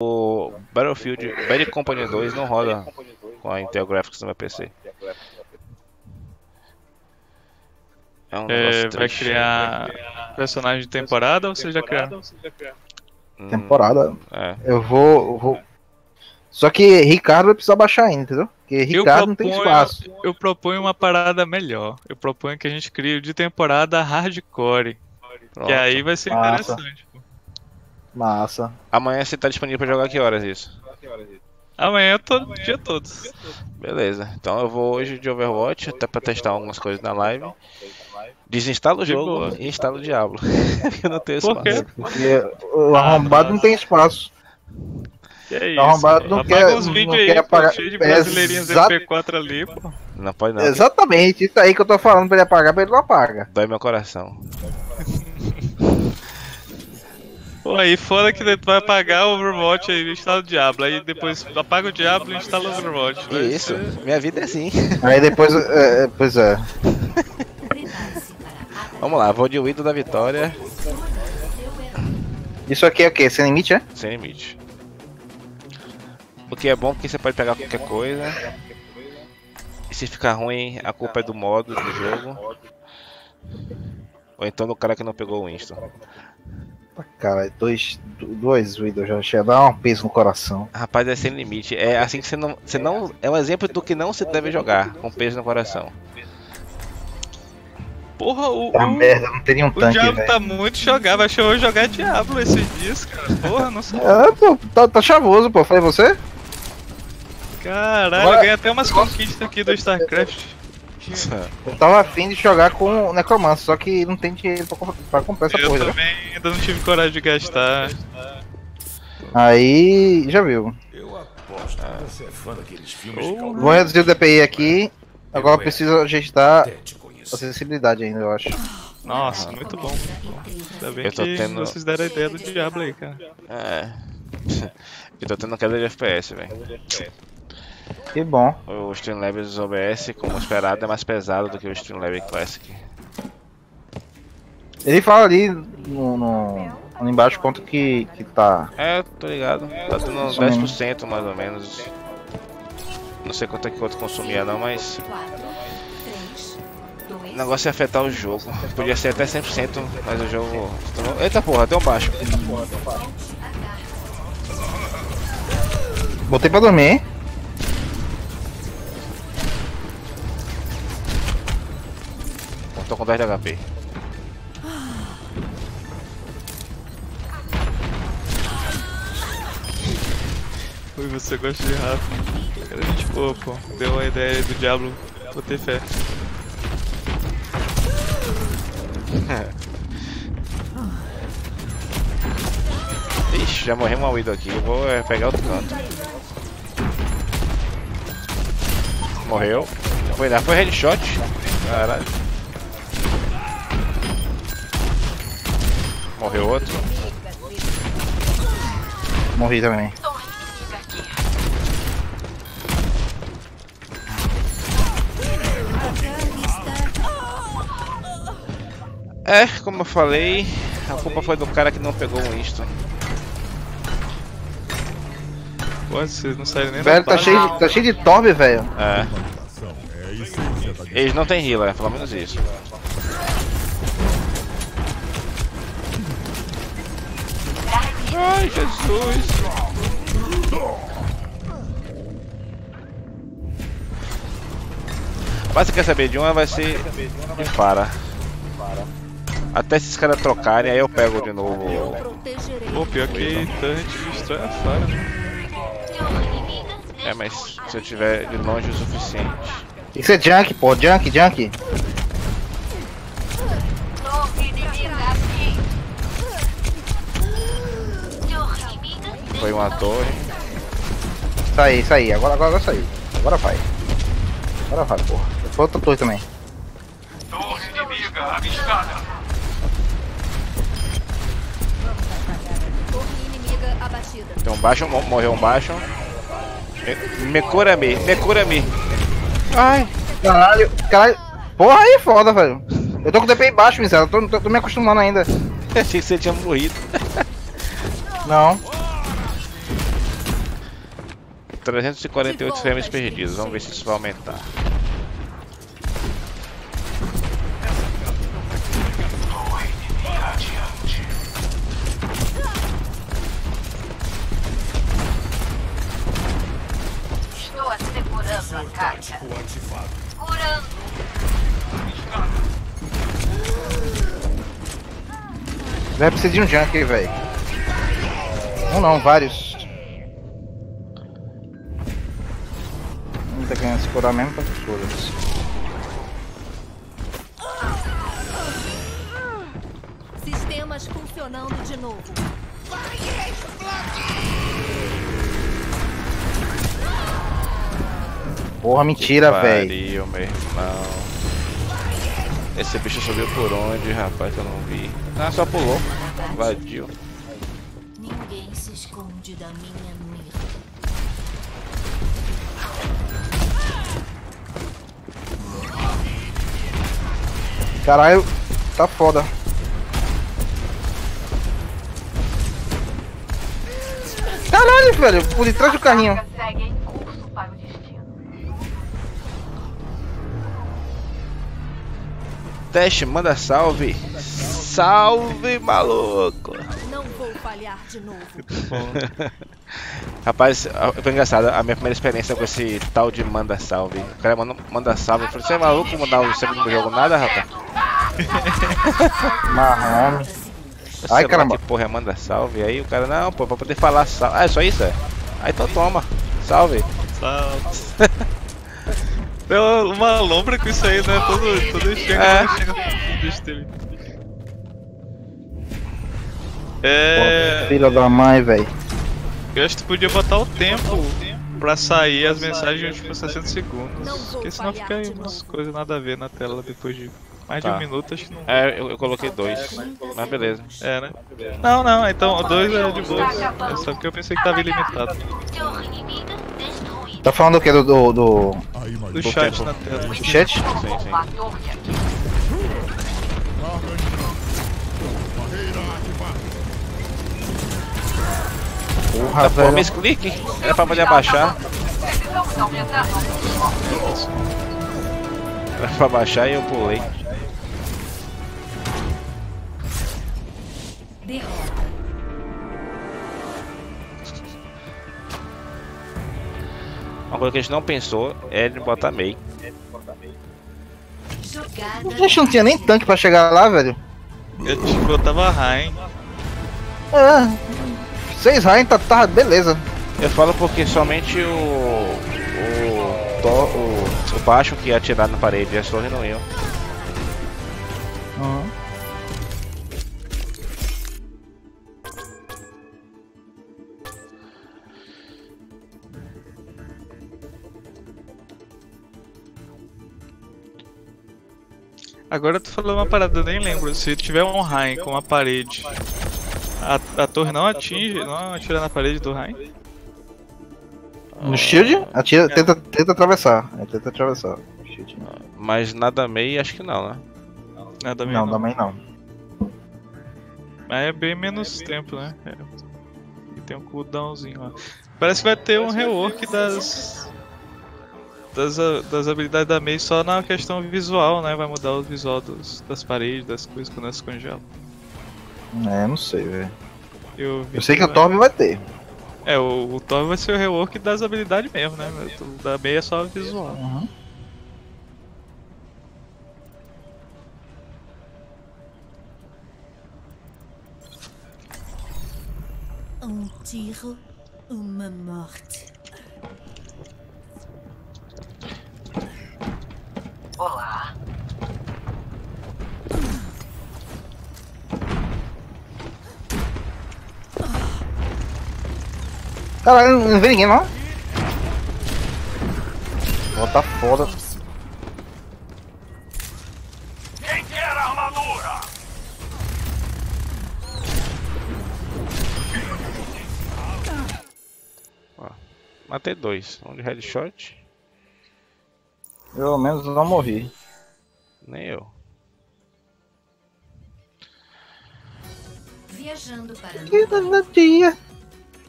o Battlefield Bad Company 2 não roda com a Intel Graphics no meu PC. É um é, vai triste. criar personagem de temporada ou você já criou? Hum, temporada? É. Eu vou, eu vou. Só que Ricardo vai precisar baixar ainda, entendeu? Porque Ricardo proponho, não tem espaço. Eu proponho uma parada melhor. Eu proponho que a gente crie de temporada hardcore. Pronto. Que aí vai ser Massa. interessante. Massa. Amanhã você tá disponível pra jogar que horas isso? Amanhã todo dia todos. Beleza. Então eu vou hoje de Overwatch até pra testar algumas coisas na live. Desinstala o jogo e instala o Diablo. eu não tenho espaço. Porque o arrombado ah, não tem espaço. Que é isso? Arrombado não quer, uns vídeos aí, quer apagar. cheio de brasileirinhos Exato... MP4 ali, pô. Não pode não. Exatamente, isso aí que eu tô falando pra ele apagar, pra ele não apaga. Dói meu coração. Pô, aí fora que tu vai apagar o Overwatch e instala o Diablo. Aí depois apaga o Diablo e instala o Overwatch. Que isso, minha vida é assim. Aí depois, é, é pois é. Vamos lá, vou de Widow da vitória. Isso aqui é o que? Sem limite, é? Sem limite. O que é bom porque você pode pegar qualquer coisa. E se ficar ruim, a culpa é do modo do jogo. Ou então do cara que não pegou o Winston. Cara, dois, dois Widow já chega dar um peso no coração. Rapaz, é sem limite. É assim que você não, você não. É um exemplo do que não se deve jogar, com peso no coração. Porra, o. Tá o, merda, não teria um tanque. O Diablo tá muito jogável. Achei eu jogar Diablo esses dias, cara. Porra, não sei. É, pô, tá, tá chavoso, pô. Falei você? Caralho, Agora... ganhei até umas conquistas aqui do StarCraft. Eu tava afim de jogar com o Necromancer, só que não tem dinheiro pra, pra comprar essa eu porra. Eu né? também ainda não tive coragem de gastar. Aí, já viu. Eu aposto que você é fã daqueles filmes oh. Vou reduzir o DPI aqui. Agora preciso ajustar acessibilidade ainda, eu acho. Nossa, muito bom. Ainda bem eu tô que tendo... vocês deram a ideia do Diablo aí, cara. É. eu tô tendo queda de FPS, velho. Que bom. O Streamlabs OBS, como esperado, é mais pesado do que o Streamlabs Classic. Ele fala ali no, no, ali embaixo quanto que, que tá. É, tô ligado. Tá tendo uns 10% mais ou menos. Não sei quanto é que outro consumia não, mas. O negócio é afetar o jogo. Podia ser até 100%, mas o jogo. Eita porra, deu um baixo. Botei pra dormir. Tô com 10 de HP. Ui, você gosta de rato. Cara, gente boa, pô. Deu a ideia do Diablo. Vou ter fé. Ixi, já morreu uma Widow aqui. Eu vou é, pegar outro canto. Morreu. Foi, foi headshot. Caralho. Morreu outro. Morri também. É, como eu falei, a culpa foi do cara que não pegou o Winston. Pô, vocês não saíram nem Velho, tá cheio, de, tá cheio de torbe, velho. É. Eles não tem healer, pelo menos isso. Ai, Jesus! Mas você quer saber de uma vai ser de para. Até esses caras trocarem, aí eu pego de novo. Pô, pior que Tante destrói a Fara, né? É, mas se eu tiver de longe o suficiente. Isso é junk, pô, junk, junk. Foi uma torre. Isso aí, isso aí. Agora, agora, agora saiu. Agora vai. Agora vai, porra. Foi outra torre também. Torre inimiga avistada. Torre inimiga abatida. Tem um baixo, morreu um baixo. Me, me cura-me, me cura-me. Ai. Caralho, caralho. Porra aí, foda, velho. Eu tô com o DP baixo, miséria. Tô, tô, tô me acostumando ainda. Achei que você tinha morrido. Não. 348 frames perdidos. Vamos ver se isso vai aumentar. Estou assegurando a caixa. Curando. Vai precisar de um junk, velho. Um não, vários. Curar mesmo pra foda-se. Sistemas funcionando de novo. Porra, mentira, velho. Meu irmão. Esse bicho subiu por onde, rapaz? Eu não vi. Ah, só pulou. Invadiu. Ninguém se esconde da minha Caralho, tá foda. Caralho, velho, por detrás do carrinho. Teste, manda salve. Salve, maluco. Falhar de novo. Rapaz, foi engraçado. A minha primeira experiência com esse tal de manda salve. O cara manda, manda salve. Eu falei, você é maluco mandar o salve no jogo nada, rapaz? Marrom. Você Ai, lá caramba. Que porra é manda salve? Aí o cara, não, pô, pra poder falar salve. Ah, é só isso, é? Aí então toma. Salve. Salve. Tem uma, uma lombra com isso aí, né? Todo, todo chega, É. chega do. É. Filha da mãe, velho. Eu acho que tu podia botar o tempo pra sair as mensagens tipo 60 segundos. Porque senão fica aí de umas coisas nada a ver na tela depois de mais de Tá. um minuto, acho que não. É, eu, eu coloquei dois. Mas beleza. É, né? Não, não, então o dois é de boa. É só porque eu pensei que tava ilimitado. Tá falando o que do, do, do Do chat na tela. chat? Sim, sim. Porra, Tá, pô, velho. misclick? Era pra poder abaixar. Era pra baixar e eu pulei. Derrota. Uma coisa que a gente não pensou é de botar meio. A gente não tinha nem tanque pra chegar lá, velho. Eu te botava Rain. É. Seis Rain tá, tá beleza. Eu falo porque somente o. O. to- o, o baixo que ia atirar na parede e as torres não. Uhum. Agora tu falou uma parada, eu nem lembro. Se tiver um Rain com uma parede, a, a torre não atinge, não atira na parede do Rain? No shield, atira, tenta, tenta atravessar. É, tenta atravessar. Shield. Mas nada meio, acho que não, né? Nada mesmo. Não, também não. Mas é bem menos tempo, né? É. E tem um cooldownzinho lá. Parece que vai ter um rework das. Das, das habilidades da Mei só na questão visual, né? Vai mudar o visual dos, das paredes, das coisas quando elas se congelam. É, não sei, velho. Eu, Eu sei que o Torb vai ter. É, o, o vai ser o rework das habilidades mesmo, né? O da Mei é só visual. Uhum. Um tiro, uma morte. Olá. Caralho, não vê ninguém não? Ó, tá foda. Matei dois. Um de headshot, Pelo menos não morri. nem eu. Viajando para no dia.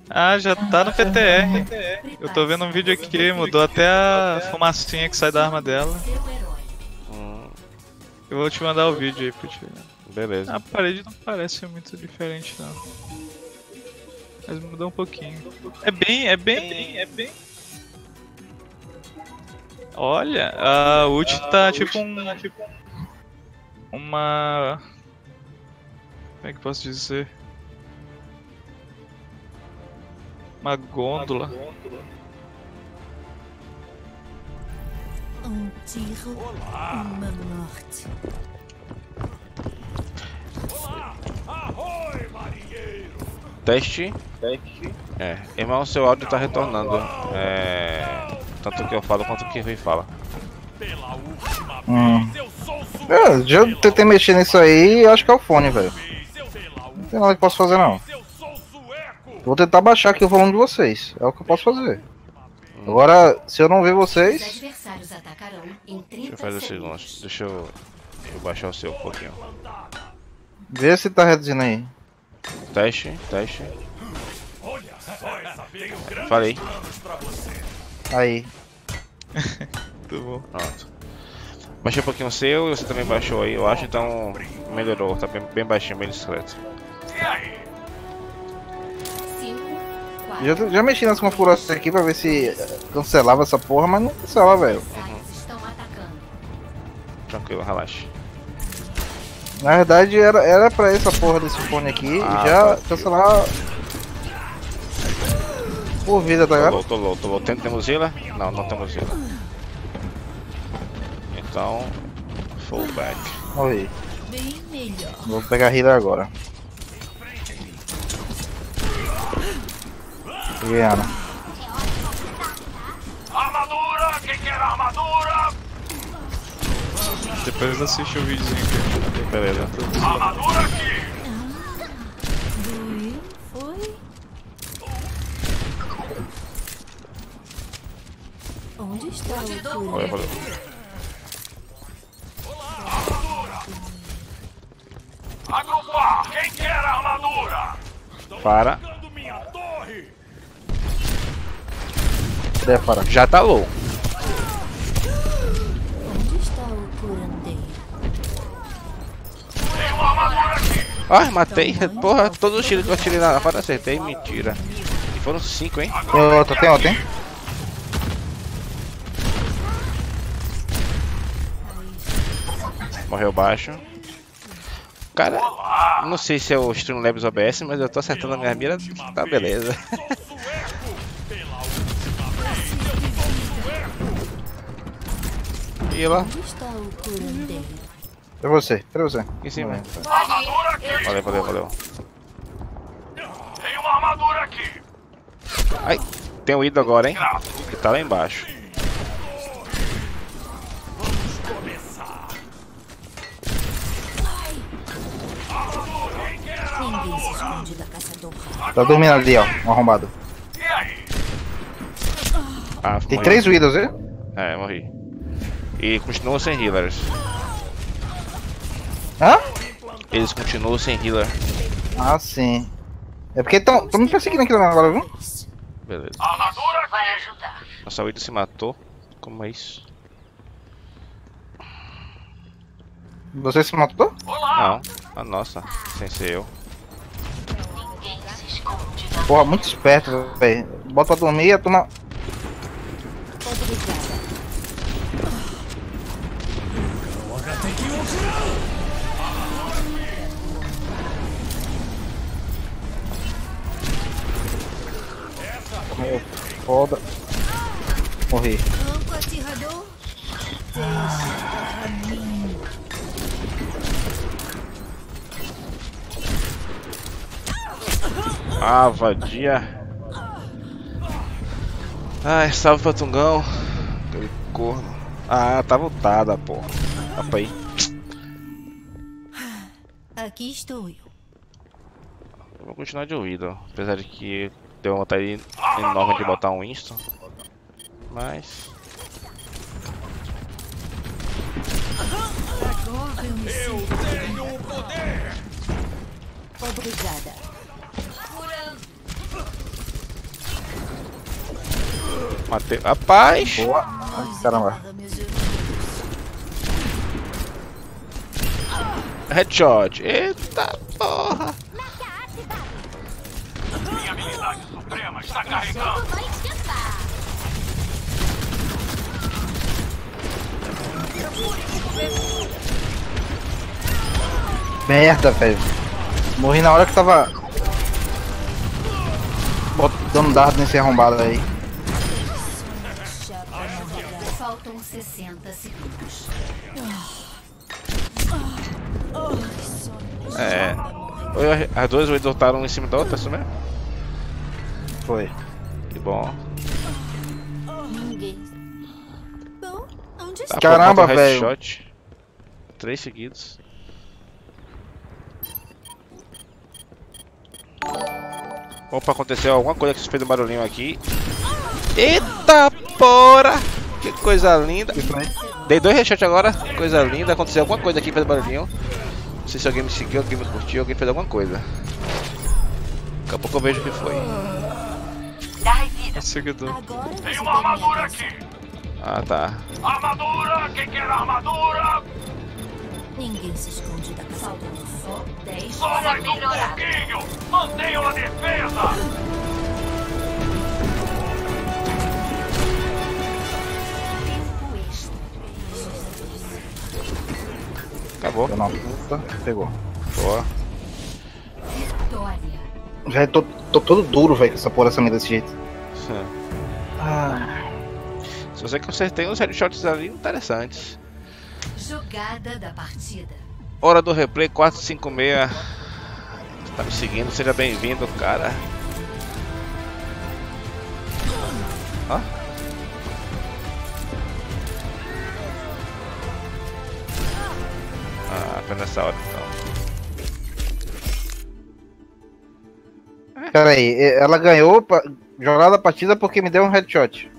Ah, já tá no PTR. Eu tô vendo um vídeo aqui, mudou até a fumacinha que sai da arma dela. Eu vou te mandar o vídeo aí pra te beleza. A parede não parece muito diferente não. Mas mudou um pouquinho. É bem, é bem, é bem. Olha, a ult tá tipo um. Uma. Como é que posso dizer? Uma gôndola. Um tiro, uma morte. Teste. É, irmão, seu áudio tá retornando. É. Tanto que eu falo quanto que vem fala. Hum. É, já tentei mexer nisso aí e acho que é o fone, velho. Não tem nada que eu posso fazer não. Vou tentar baixar aqui o volume de vocês. É o que eu posso fazer. Agora, se eu não ver vocês. adversários atacarão em 30 Deixa eu fazer o segundos. seguinte. Deixa eu, eu baixar o seu um pouquinho. Vê se tá reduzindo aí. Teste, teste. Falei. Aí. Muito bom. Pronto. Baixei um pouquinho o seu e você também baixou aí, eu acho, então melhorou, tá bem, bem baixinho, bem discreto. 5, Já, 4, já mexi nas configurações aqui pra ver se cancelava essa porra, mas não cancela, velho. Tranquilo, relaxa. Na verdade era, era pra essa porra desse fone aqui Ah, já tá. cancelar por vida, tá Tô ligado? tô low, tô low. Tem- Temos Zilla? Não, não temos Zilla. Então, full back. Morri. Bem melhor. Vou pegar healer agora. Peguei Ana. Armadura! Quem quer armadura? Depois assiste o videozinho aqui. Beleza. Armadura aqui! Foi? Onde está o Olha, valeu. Agrupar! Quem quer armadura? Para. Já tá low. Onde está o curandeiro? Tem uma armadura aqui! Ah, matei. Porra, todos os tiros que eu atirei na fada acertei. Mentira. E foram cinco, hein? Tem outra, tem outra, hein? Morreu baixo. Cara, não sei se é o Streamlabs OBS, mas eu tô acertando a minha mira. Tá beleza. E lá, Onde está o curandeiro? É você, é você. em cima. Armadura aqui! Valeu, valeu, valeu. Tem uma armadura aqui! Ai, tem o ido agora, hein? Que tá lá embaixo. Tá dormindo ali, ó, um arrombado. Ah, Tem morri. três Widows, hein? É, morri. E continuam sem healers. Hã? Eles continuam sem healer. Ah, sim. É porque estão me perseguindo aqui também agora, viu? Beleza. Armadura Vai ajudar. Nossa, o Ido se matou. Como é isso? Você se matou? Olá! Não, a nossa, sem ser eu. Se Porra, muito esperto, velho. Bota pra dormir e a turma. Meu, foda. Morri. Ah, vadia. Ai, salve pra Tungão. Aquele corno. Ah, tá voltada, porra. Tapa aí. Aqui estou eu. Eu vou continuar de ouvido. Apesar de que deu uma vontade enorme de botar um Winston. Mas. Agora eu. Tenho o poder! Obrigada. Matei. Rapaz! Boa. Ai, caramba. Headshot. Eita porra! Suprema está carregando. Merda, velho. Morri na hora que tava. Dando dardo nesse arrombado aí. Faltam 60 segundos. É. As duas oi lutaram em cima da outra, é isso mesmo? Foi. Que bom. Ninguém. Bom, onde está? Caramba, velho. headshot. Três seguidos. Opa, aconteceu alguma coisa que fez um barulhinho aqui. Eita porra! Que coisa linda. Dei dois headshots agora, coisa linda. Aconteceu alguma coisa aqui fez barulhinho. Não sei se alguém me seguiu, alguém me curtiu, alguém fez alguma coisa. Daqui a pouco eu vejo o que foi. É seguidor. Tem uma armadura aqui. Ah tá. Armadura, quem quer armadura? Ninguém se esconde da casa. Faltam só 10 Só mais um pouquinho. Mantenham a defesa. Acabou. Deu uma puta. Pegou. Boa. Vitória. Já tô, tô todo duro, velho, com essa porra essa desse jeito. Ah, Se você consertei uns headshots ali interessantes. Jogada da partida. Hora do replay 456. Tá me seguindo, seja bem-vindo, cara. Ó. Ah, foi nessa hora então. Pera aí, ela ganhou pa- jogada da partida porque me deu um headshot.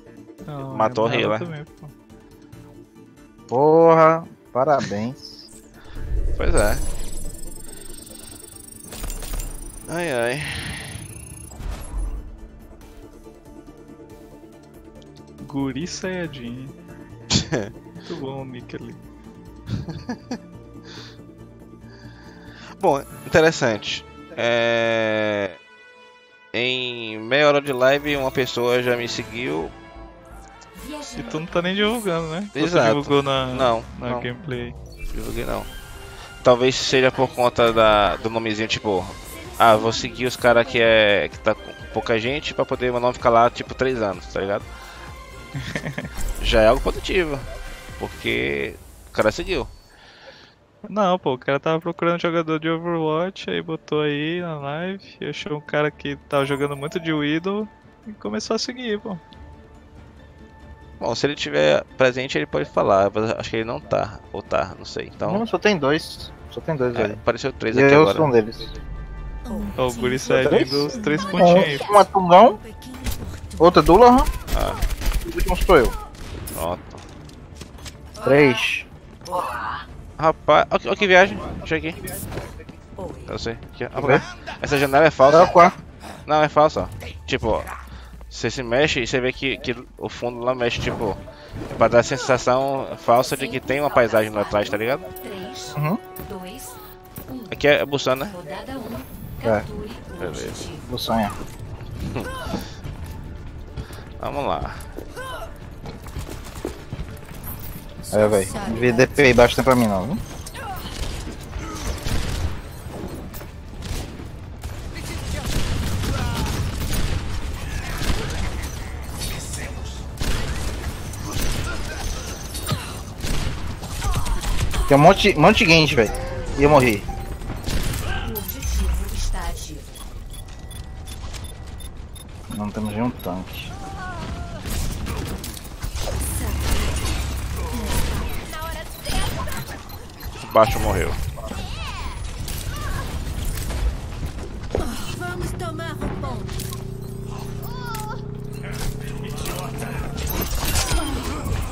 Não, Matou é a Hila. nada também, pô. Porra, parabéns. Pois é. Ai ai. Guri Sayajin. Muito bom o nick ali. Bom, interessante. É... Em meia hora de live, uma pessoa já me seguiu. E tu não tá nem divulgando, né? Tu Exato. divulgou na, Não, na não. gameplay. Divulguei não. Talvez seja por conta da, do nomezinho, tipo, ah, vou seguir os caras que é. que tá com pouca gente pra poder meu nome ficar lá, tipo, três anos, tá ligado? Já é algo positivo. Porque o cara seguiu. Não, pô, o cara tava procurando jogador de Overwatch, aí botou aí na live, e achou um cara que tava jogando muito de Widow e começou a seguir, pô. Bom, se ele tiver presente, ele pode falar, mas acho que ele não tá. Ou tá, não sei. Então, Não, só tem dois. Só tem dois é, aí. apareceu três E aqui eu agora. sou um deles. Ó, o Guri? Sayajin dos três pontinhos aí. Um, um é Tungão, outro é Dulahan, Ah, e o último sou eu. pronto. Três. Rapaz, que- ó que viagem. Deixa aqui. Eu sei. Aqui? Essa janela é É falsa. quarto. Não, é falsa. Tipo, você se mexe e você vê que, que o fundo lá mexe, tipo, pra dar a sensação falsa de que tem uma paisagem lá atrás, tá ligado? 3, Uhum. 2, 1. Aqui é Bussana, né? Rodada 1. É. Beleza. Do sonho. Vamos lá. É, velho. VDP aí baixo tem pra mim não, viu? Tem um monte, um monte de gente, velho. E eu morri. O objetivo está ativo. Não temos nenhum tanque. Baixo morreu. Vamos tomar o ponto.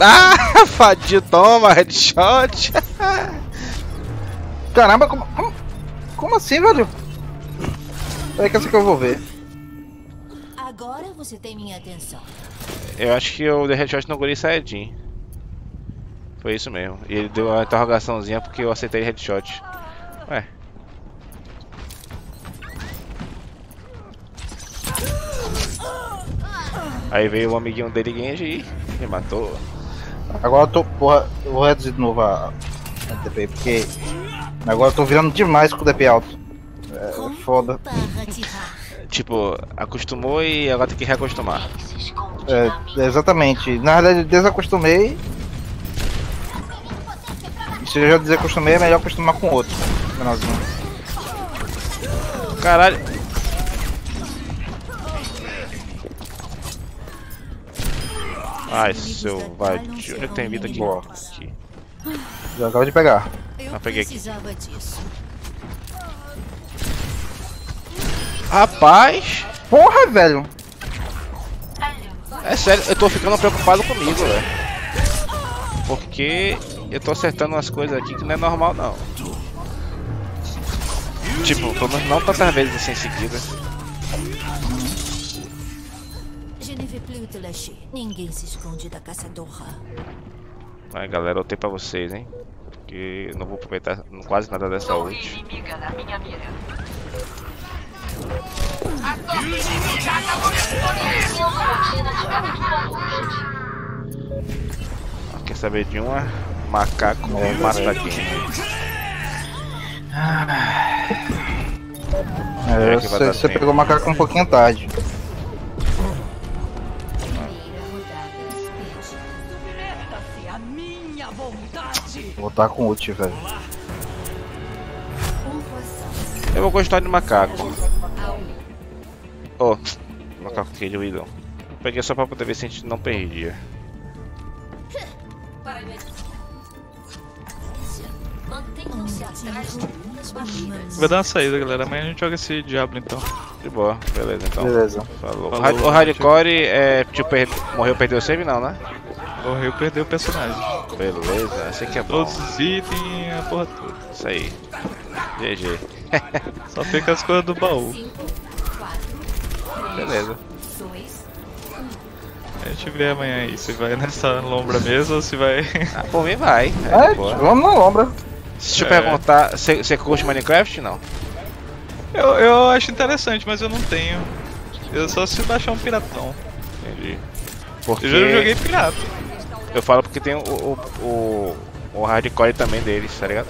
Ah, Fadio, toma, headshot. Caramba, como, como, assim, velho? Peraí que essa que eu vou ver. Agora você tem minha atenção. Eu acho que eu dei headshot no guri Saiyajin. Foi isso mesmo. E ele deu uma interrogaçãozinha porque eu aceitei headshot. Ué. Aí veio o amiguinho dele Genji e me matou. Agora eu tô. Porra, eu vou reduzir de novo a, a DP, porque. Agora eu tô virando demais com o DP alto. É foda. Tipo, acostumou e agora tem que reacostumar. É, exatamente. Na verdade, desacostumei. Se eu já desacostumei, é melhor acostumar com outro. Menorzinho. Caralho. Ai, seu vadio. Onde tem vida aqui? Boa. Aqui. Já acabo de pegar. Eu Ah, peguei aqui. Rapaz, Porra, velho! é sério, eu tô ficando preocupado comigo, velho. Porque eu tô acertando umas coisas aqui que não é normal, não. Tipo, pelo menos não tantas vezes assim em seguida. Ninguém se esconde da caçadora. Aí, galera, eu tenho pra vocês, hein. Porque eu não vou aproveitar quase nada dessa Torre ult. inimiga na minha mira. Quer saber de uma? Macaco game. É, É vai dar você, tempo. pegou o macaco um pouquinho tarde. Vou estar com ult, velho. Eu vou gostar de macaco. Oh, macaco de Widon. Peguei só pra poder ver se a gente não perdia. Vai dar uma saída, galera. Amanhã a gente joga esse Diablo então. De boa, beleza então. Beleza. Falou. Falou, o, hard- o hardcore é. Tipo, per- morreu, perdeu o save não, né? Morreu, perdeu o personagem. Beleza, esse aqui é bom. Todos os itens, a porra toda. Isso aí. GG. Só fica as coisas do baú. Beleza. A gente vê amanhã aí se vai nessa lombra mesmo ou se vai. Ah, por mim vai. É, É, vamos na lombra. Deixa eu É. perguntar, você curte Minecraft? Não. eu, eu acho interessante, mas eu não tenho. Eu só se baixar um piratão. Entendi. Porque Eu já joguei pirata. eu falo porque tem o, o, o, o hardcore também deles, tá ligado?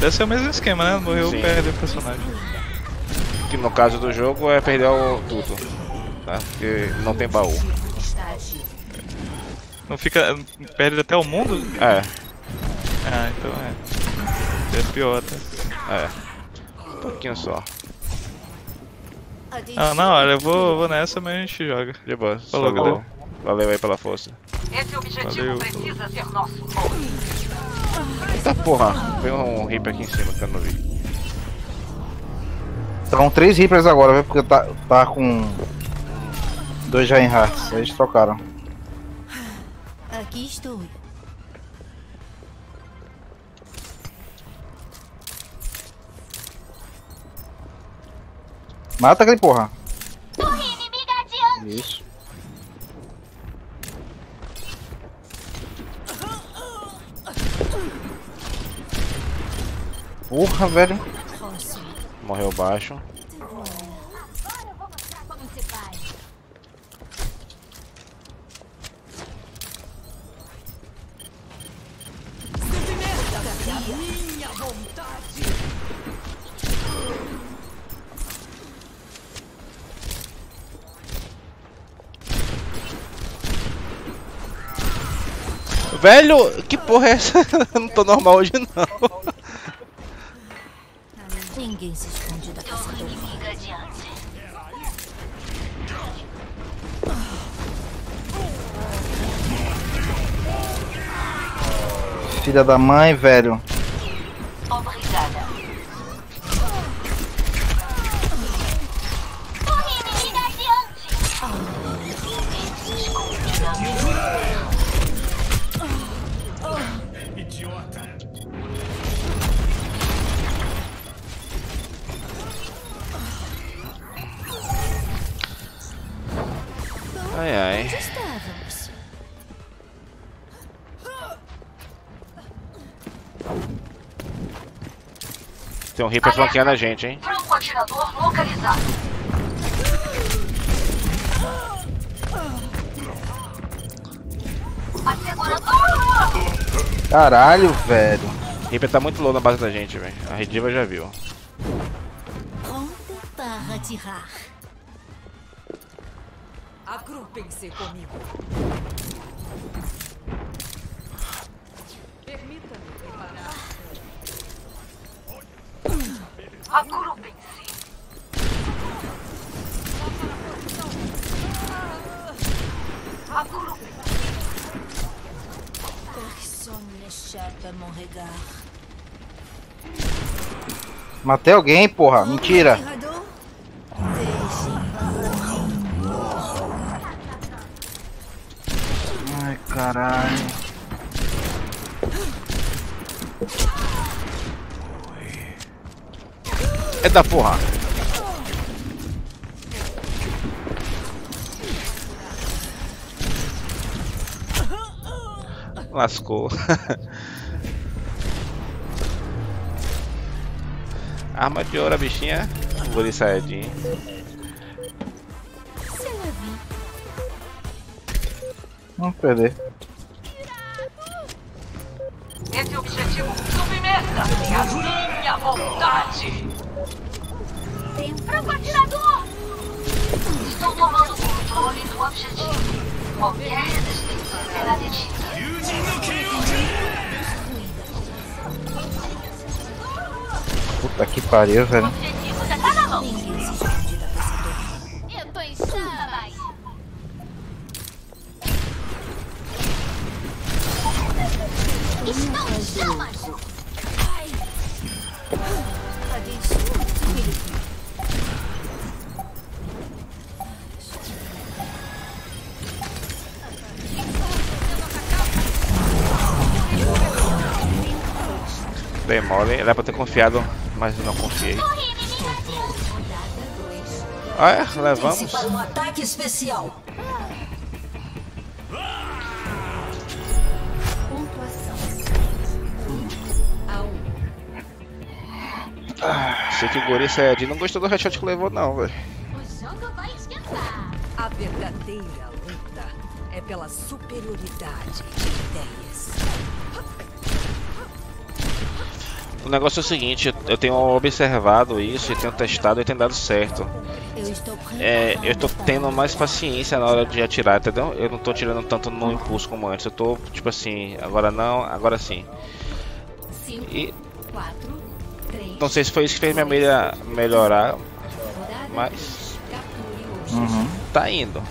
Deve ser o mesmo esquema, né? Morreu, Sim. perdeu o personagem. Que no caso do jogo é perder o tudo. Tá? Porque não tem baú. Não fica. Perde até o mundo? É, Ah, então é. É pior, tá? é. Um pouquinho só. Ah, na hora, eu vou, vou nessa, mas a gente joga. De boa. Falou, Falou. galera. Valeu aí pela força. Esse objetivo Valeu. precisa ser nosso. Eita porra, veio um rip aqui em cima que eu não vi. Estão três Reapers agora, viu? Porque tá, tá com. Dois Reinhardts. Aí eles trocaram. Aqui estou. Mata aquele porra. Isso. Porra, velho. Morreu baixo. Velho, que porra é essa? Eu não tô normal hoje não. Ninguém se esconde da caçadora. Filha da mãe, velho. Ai ai. Onde estávamos? Tem um Reaper flanqueando a gente, hein? Franco atirador localizado. Assegurando. Caralho, velho. Reaper tá muito low na base da gente, velho. A Rediva já viu. Pronto para atirar. Agrupem-se comigo. Permita-me preparar. Agrupem-se. Agrupem-se. Personne n'échappe à mon regard. Matei alguém, porra. Mentira. Caralho. É da porra. Lascou. Arma de ouro, bichinha. Saiyajin. C'est la vie. Vamos perder. Puta que pariu, velho. Era pra ter confiado, mas não confiei. Ah, é? Levamos. um ataque especial. Pontuação. 1 a 1. Sei que o Guri Saiyajin não gostou do headshot que levou, não, velho. Negócio é o seguinte, eu tenho observado isso e tenho testado e tem dado certo. Estou É, eu tô para tendo mais paciência na hora de atirar, entendeu? Eu não tô tirando tanto no impulso como antes. Eu tô, tipo assim, agora não, agora sim. 5, E 4, 3. não sei se foi isso que fez minha mira melhorar, mas. Uhum. tá indo.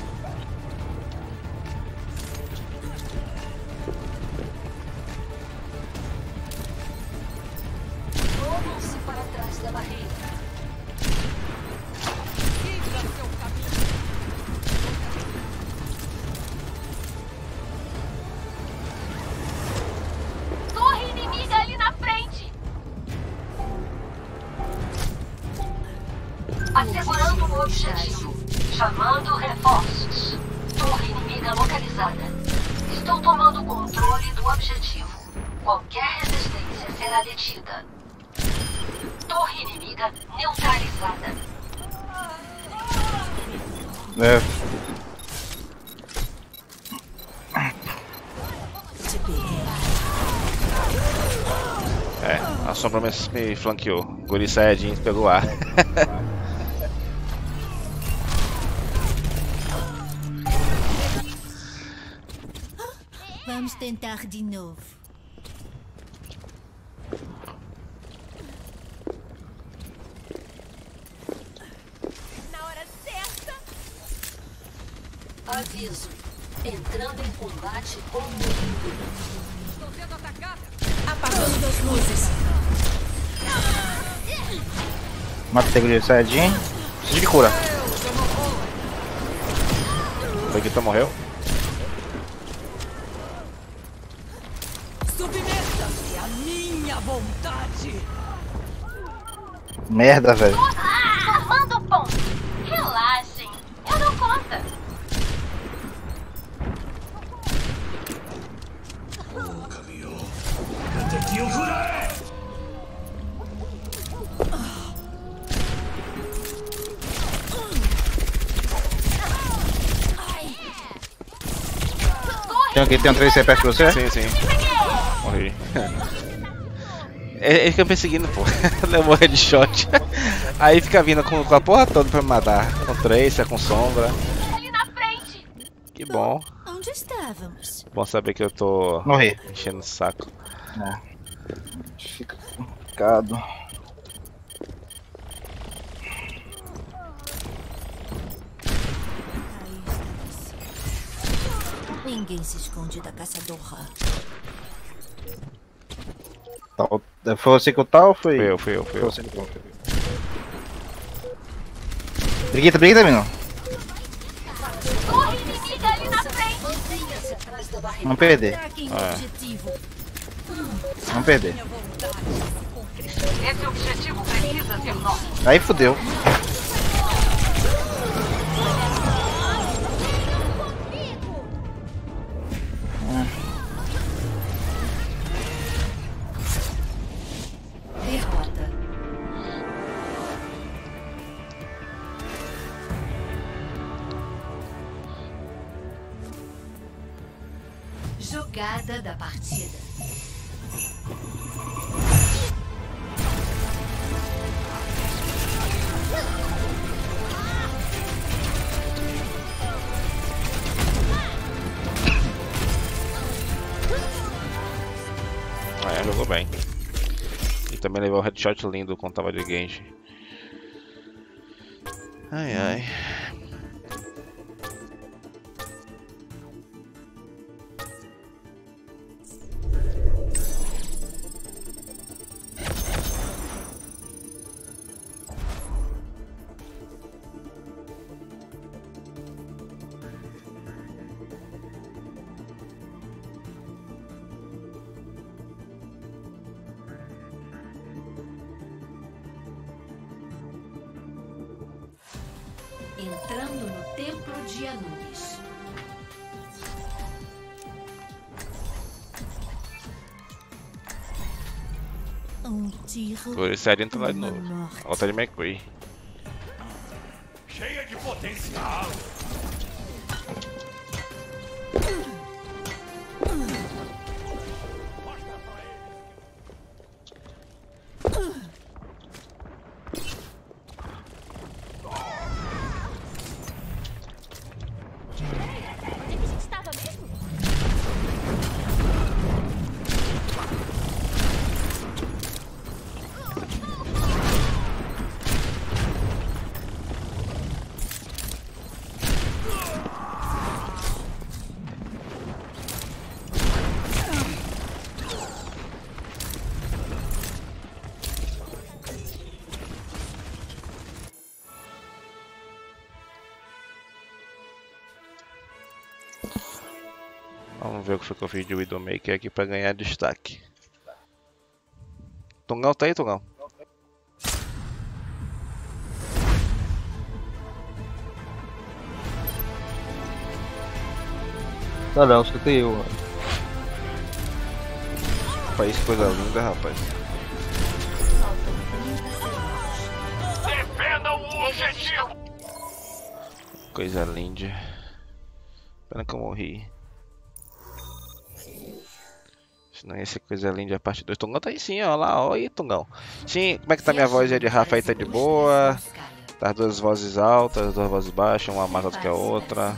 Assegurando o objetivo. Chamando reforços. Torre inimiga localizada. Estou tomando controle do objetivo. Qualquer resistência será detida. Torre inimiga neutralizada. É. É, a sombra me, flanqueou. Guri Saiyajin pelo ar. de novo. Na hora certa. Aviso. Entrando em combate com mundo. Estou sendo atacada. Apagando as luzes. Matei o Saiyajin. Preciso de cura. O Vegeta morreu. merda, velho. Formando ponto. Relaxem. Eu dou conta. Tem aqui, tem um 3 perto de você? Sim, sim. Morri. Ele ele fica me perseguindo, pô. Levou headshot. Aí fica vindo com, com a porra toda pra me matar. Com Tracer, com sombra. Ali na frente! Que bom. Onde estávamos? Bom saber que eu tô Morri. enchendo o saco. Fica complicado. Ninguém se esconde da caçadora. Tal- Foi você que o tal ou foi? Fui eu, fui eu, fui Foi eu. você que o tal. Briguita, briguita, menino. Corre inimiga ali na frente! Não perder, objetivo. não perder. Esse objetivo precisa ser nosso. Aí fudeu. Jogada da partida. Ah, é, jogou bem. E também levou o headshot lindo quando tava de Genji. Ai ai. Tiro. Por isso a Arena tá lá de novo. morte. A outra de McCree. Cheia de potencial. Foi que eu fiz de Widowmaker aqui pra ganhar destaque. Tungão tá aí, Tungão? Tá não, escutei eu. País que coisa linda, rapaz. Defendam o objetivo. Coisa linda. Pena que eu morri. Ia ser coisa linda a parte 2. Tungão tá aí sim, ó lá, ó aí, Tungão. Sim, como é que tá minha voz aí de Rafa aí? Tá de boa? Tá as duas vozes altas, as duas vozes baixas, uma mais alta que a outra.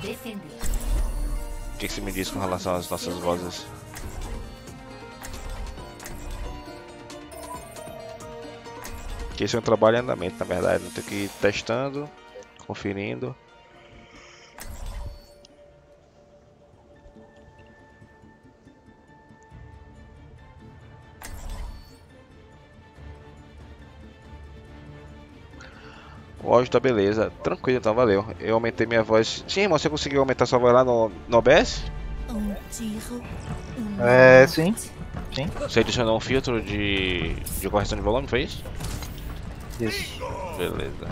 O que, que você me diz com relação às nossas vozes? Que esse é um trabalho em andamento, na verdade. Tem que ir testando, conferindo. Áudio tá beleza. Tranquilo, então valeu. Eu aumentei minha voz. Sim, irmão, você conseguiu aumentar sua voz lá no, no OBS? Um É, morte. sim. Você adicionou um filtro de, de correção de volume, foi isso? Isso. Beleza.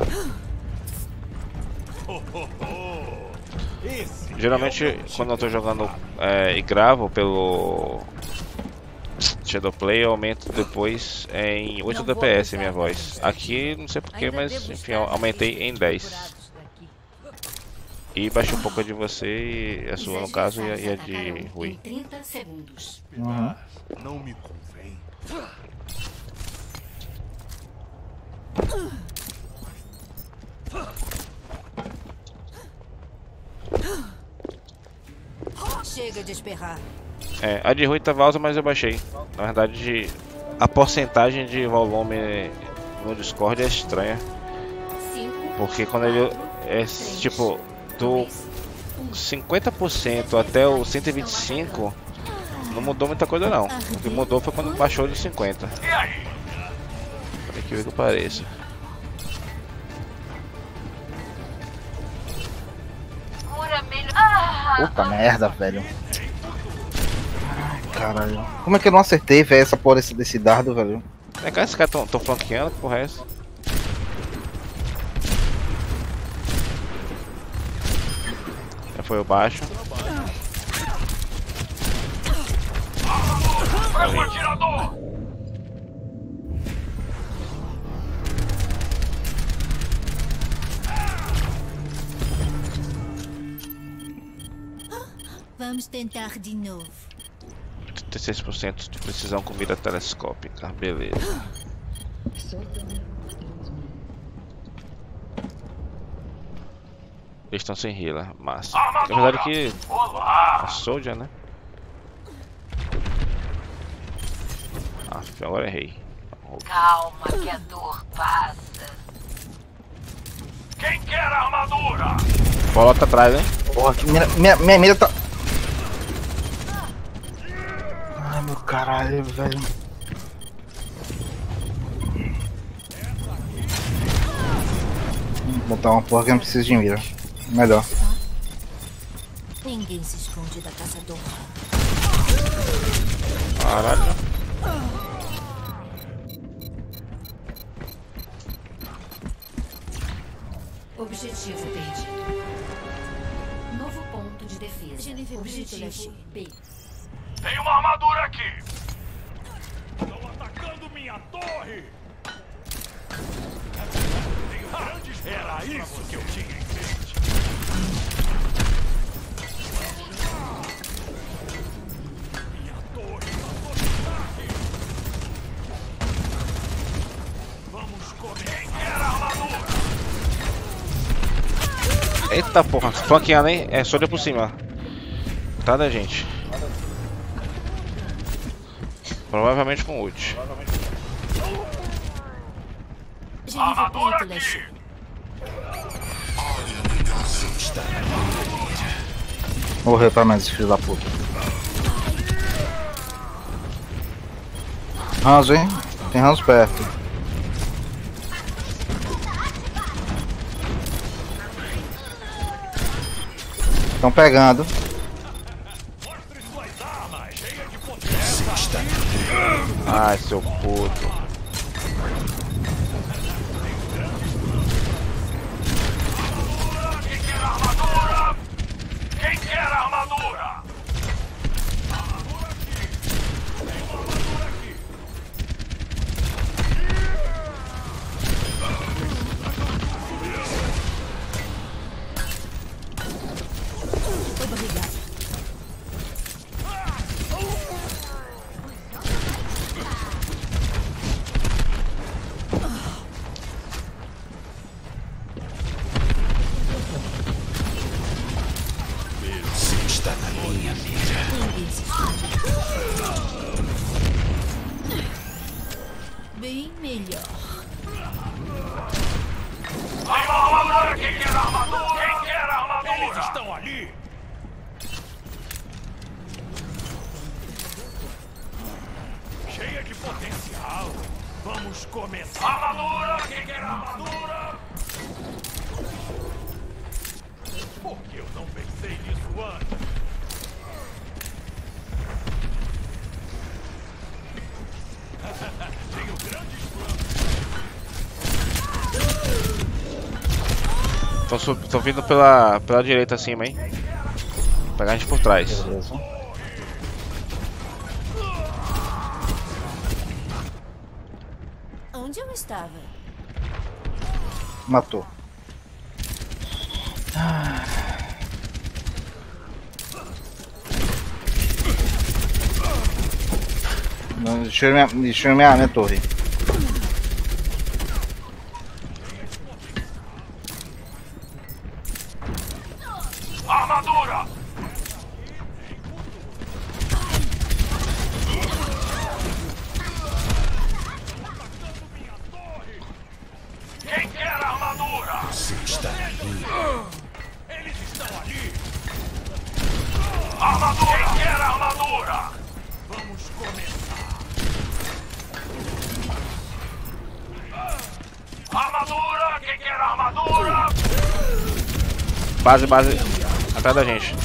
Esse Geralmente, quando eu tô jogando é, e gravo pelo Shadowplay, eu aumento depois em 8 dps minha voz. Aqui, não sei porquê, mas enfim, eu aumentei em 10. E baixei um pouco a de você e a sua no caso e a, e a de Rui. 30 segundos. Uhum. Não me convém. Chega de esperrar. É, a de Rui tava alta, mas eu baixei. Na verdade, a porcentagem de volume no Discord é estranha. 5, Porque quando ele é tipo do 50% até o 125 não mudou muita coisa não. O que mudou foi quando baixou de 50. E aí? Por incrível que pareça. Puta merda, velho. Caralho. Como é que eu não acertei, velho, essa porra desse, desse dardo, velho? É que esses caras tão, tão flanqueando, que porra é essa? Já foi o baixo. Vamos tentar de novo. 36% de precisão com mira telescópica. Beleza. Eles estão sem healer, massa. Na verdade que Olá! a Soldier, né? Ah, agora errei. Calma que a dor passa. Quem quer a armadura? Coloca atrás, hein? Porra, que minha, minha, minha mira tá. Ai, meu caralho, velho. Vou botar uma porra que eu não preciso de mira. Melhor. Ninguém se esconde da caçadora. Caralho. objetivo perdido. Novo ponto de defesa. Objetivo. B. Tem uma armadura Eita porra, flanqueando, hein? É Soldier por cima. Tá da gente. Provavelmente com ult. Morreu pra mais, filho da puta. Ranzo, hein? Tem Ranzo perto. Estão pegando. Ai, seu puto. Estão vindo pela, pela direita acima, hein? Vou pegar a gente por trás. Beleza. Onde eu estava? Matou. Deixa eu minha, deixa minha, minha torre. Base, base. Atrás da gente.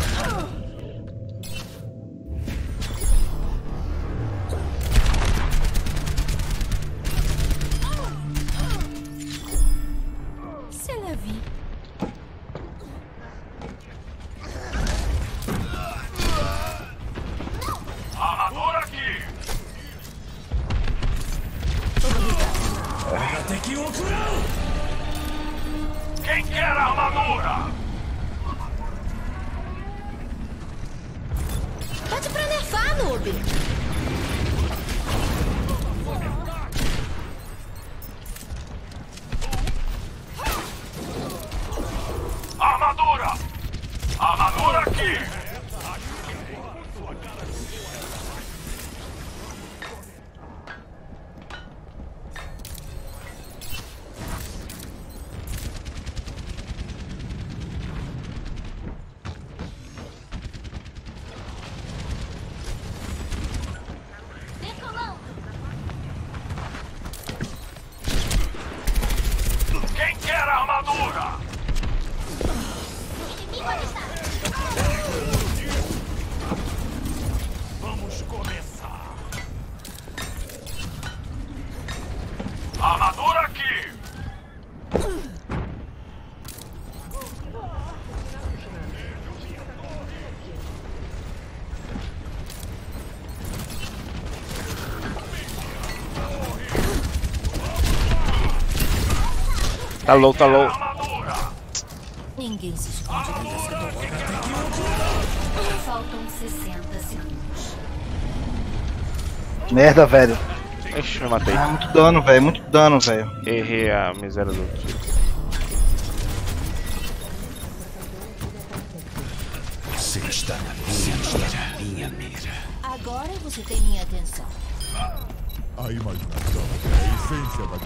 Tá low, tá low. Ninguém se esconde da caçadora. Faltam 60 segundos. Merda, velho. Ixi, me matei. Ah, muito dano, velho. Muito dano, velho. Errei a miséria do tiro. Agora você tem minha atenção. A imaginação é a essência da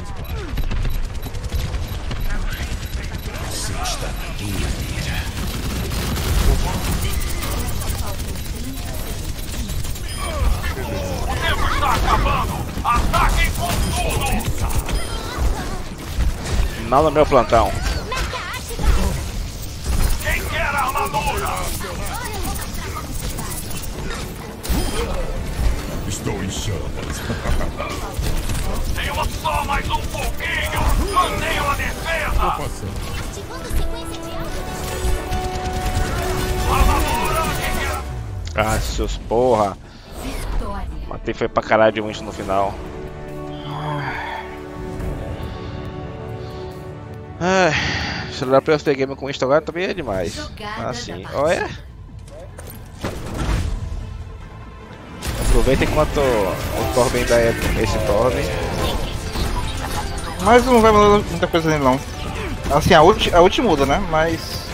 dispara. O tempo está acabando. Ataquem com tudo. Não no meu plantão. Quem quer armadura? Estou em chamas. Tenho só mais um pouquinho. Mantenham a quer Ah, seus porra. Matei foi pra caralho de Winston no final. Ai, celular pra eu game com Winston agora também é demais. Assim, da olha. Aproveita enquanto o Torben dá esse Torben. Mas não vai mudar muita coisa nele, não. Assim, a ult, a ult muda, né? Mas.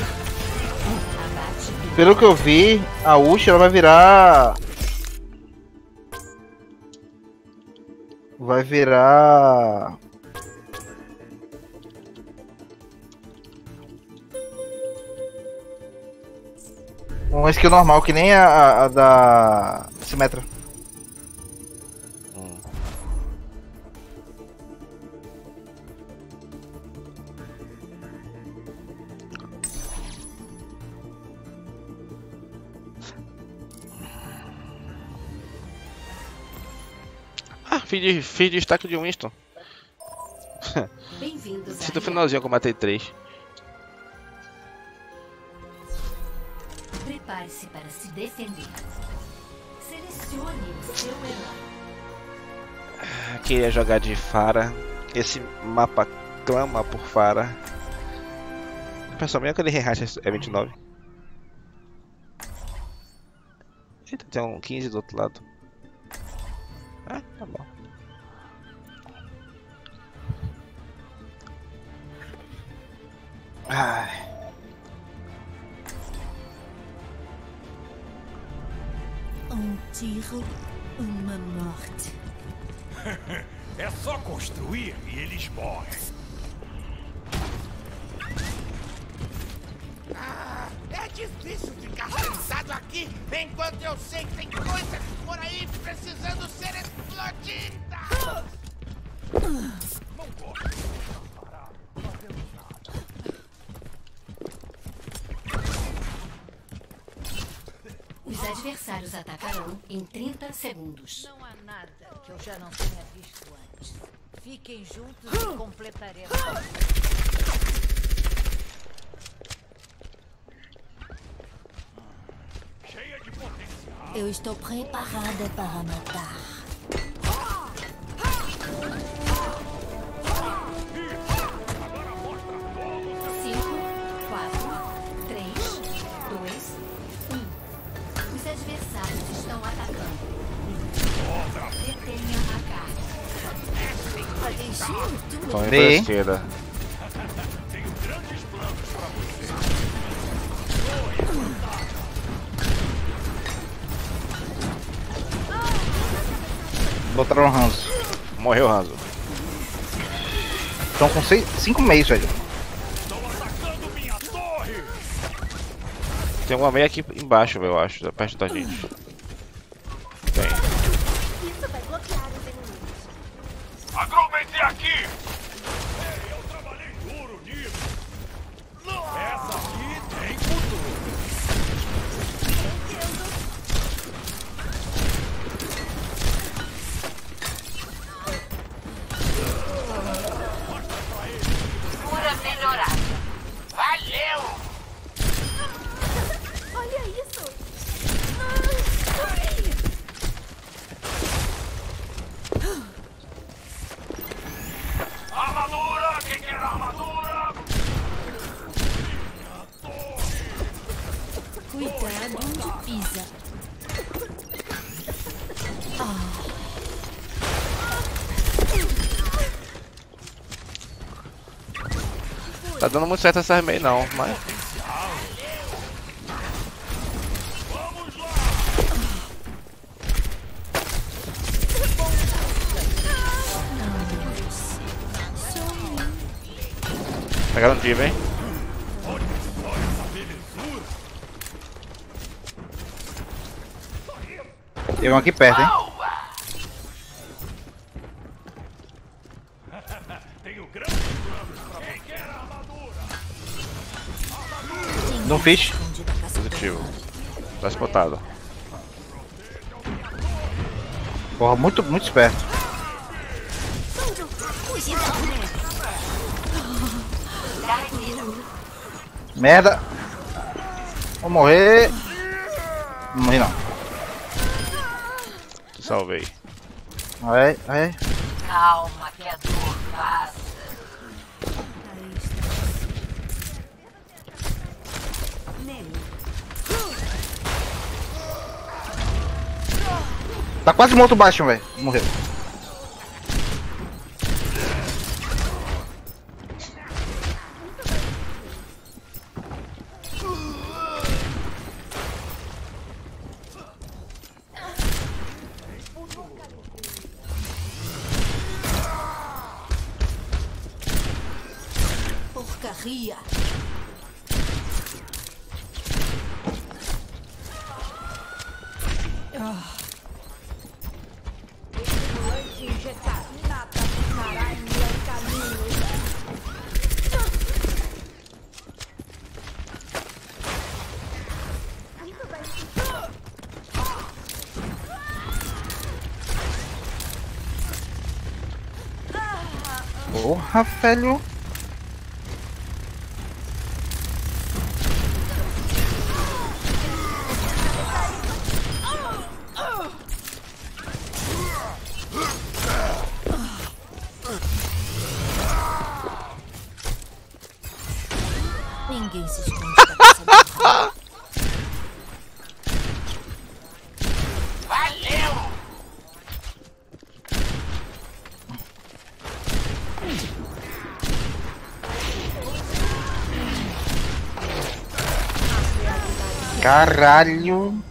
Pelo que eu vi, a ult ela vai virar. Vai virar. Uma skill normal, que nem a, a- a da. Simetra. Fiz, fiz destaque de Winston. A finalzinho que eu matei três. Prepare-se para se defender. Selecione o seu herói. Queria jogar de Fara. Esse mapa clama por Fara. Pessoalmente, aquele rehash é 29. Eita, tem um 15 do outro lado. Ah, tá bom. Um tiro, uma morte. É só construir e eles morrem. É difícil ficar sentado aqui enquanto eu sei que tem coisas por aí precisando ser explodidas. Não Os adversários atacarão em 30 segundos. Não há nada que eu já não tenha visto antes. Fiquem juntos e completaremos. Cheia de potencial. Eu estou preparada para matar. Pra você. Botaram o Hanzo. Morreu Ranzo. Estão com 5 meses, velho. Estão atacando minha torre. Tem uma meia aqui embaixo, eu acho, perto da gente. Dando muito certo essa meia não, mas. Pegaram um diva, hein? Tem um aqui perto, hein? Tenho grandes planos pra você. Quem quer armadura? Caçadora. Positivo. Tá spotado. Porra, muito, muito esperto. Merda. Vou morrer. Não morri não. Te salvei. Aí, aí. Calma, que a dor passa. Tá quase morto o baixo, velho. Morreu. Velho. Caralho.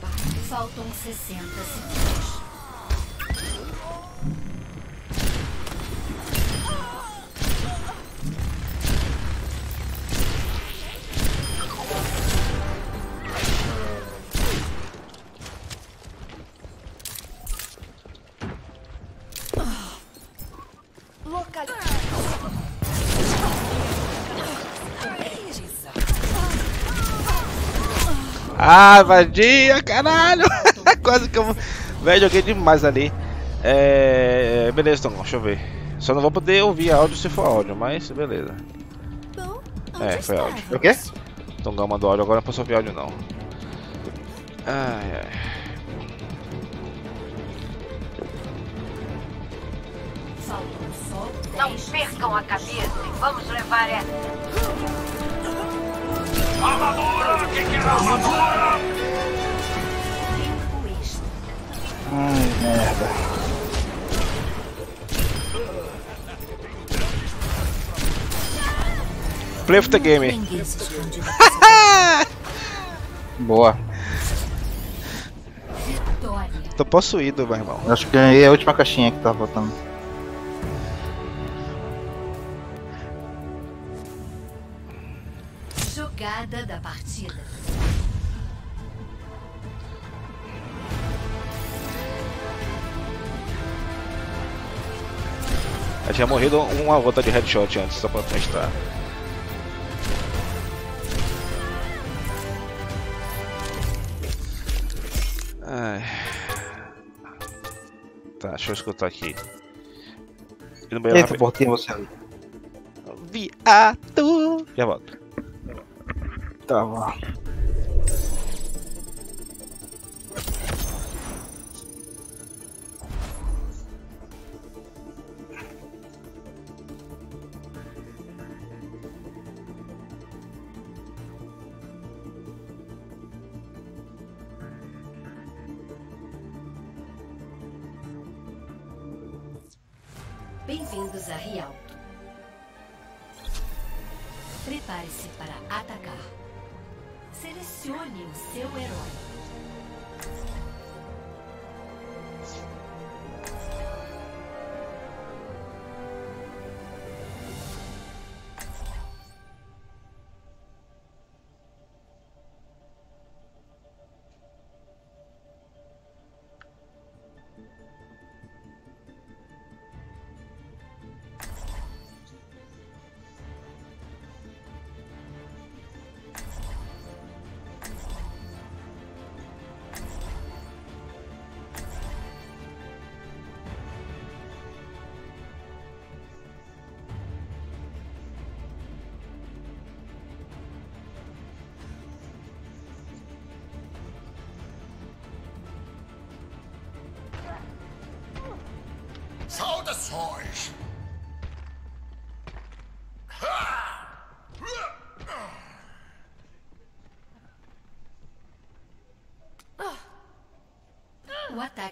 Ah, vadia, caralho! Quase que eu. Velho, joguei demais ali. É. Beleza, então, deixa eu ver. Só não vou poder ouvir áudio se for áudio, mas beleza. É, foi áudio. O quê? Tongão mandou áudio, agora não posso ouvir áudio não. Ai, ai. Não 10 percam a cabeça e vamos levar essa. Armadura! Quem quer armadura? tempo extra. Ai, merda. Play of the game. Boa. Tô possuído, meu irmão. Acho que ganhei a última caixinha que tava faltando. Jogada da partida. Eu tinha morrido uma outra de headshot antes, só pra testar. Ai. Tá, deixa eu escutar aqui. E no banheiro Eita, rapidinho. você ali. Viado! Já volto. Tava.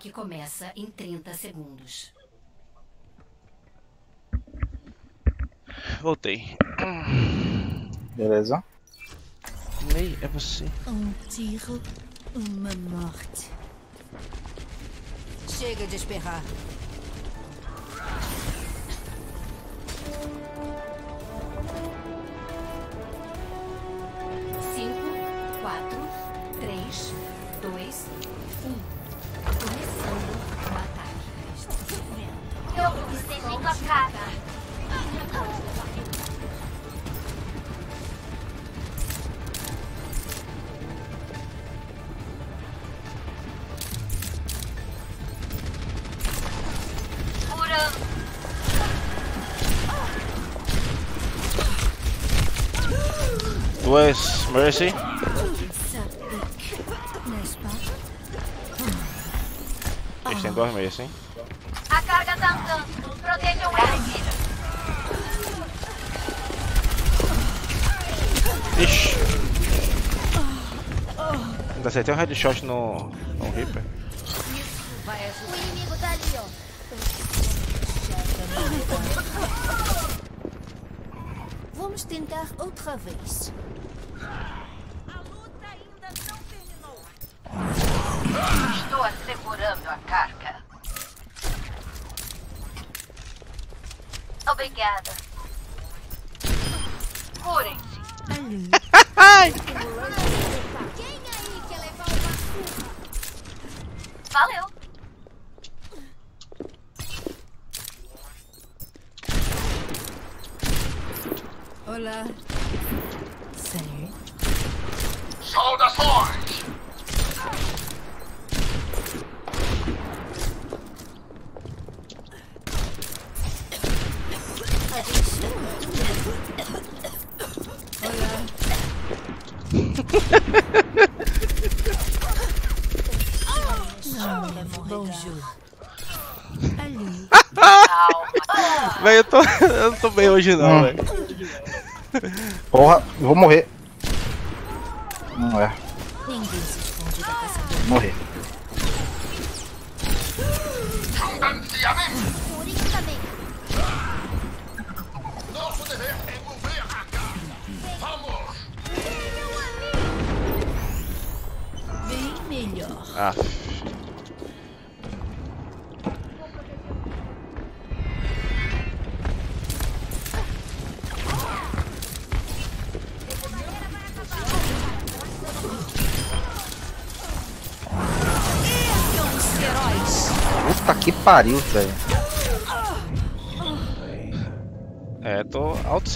Ataque começa em 30 segundos. Voltei. Beleza. Ney, é você. Um tiro, uma morte. Chega de esperrar. Duas Mercy. Eles têm duas Mercy, hein? A carga tá andando. Protejam ele. Ixi. Ainda acertei um headshot no, no Reaper. Vamos tentar outra vez. A luta ainda não terminou. Obrigada. Curem-se. Valeu. Olá. Sério? Saudações! Bonjour. Ali. Calma. Velho, eu, tô, eu não hoje não, velho. Porra, vou morrer.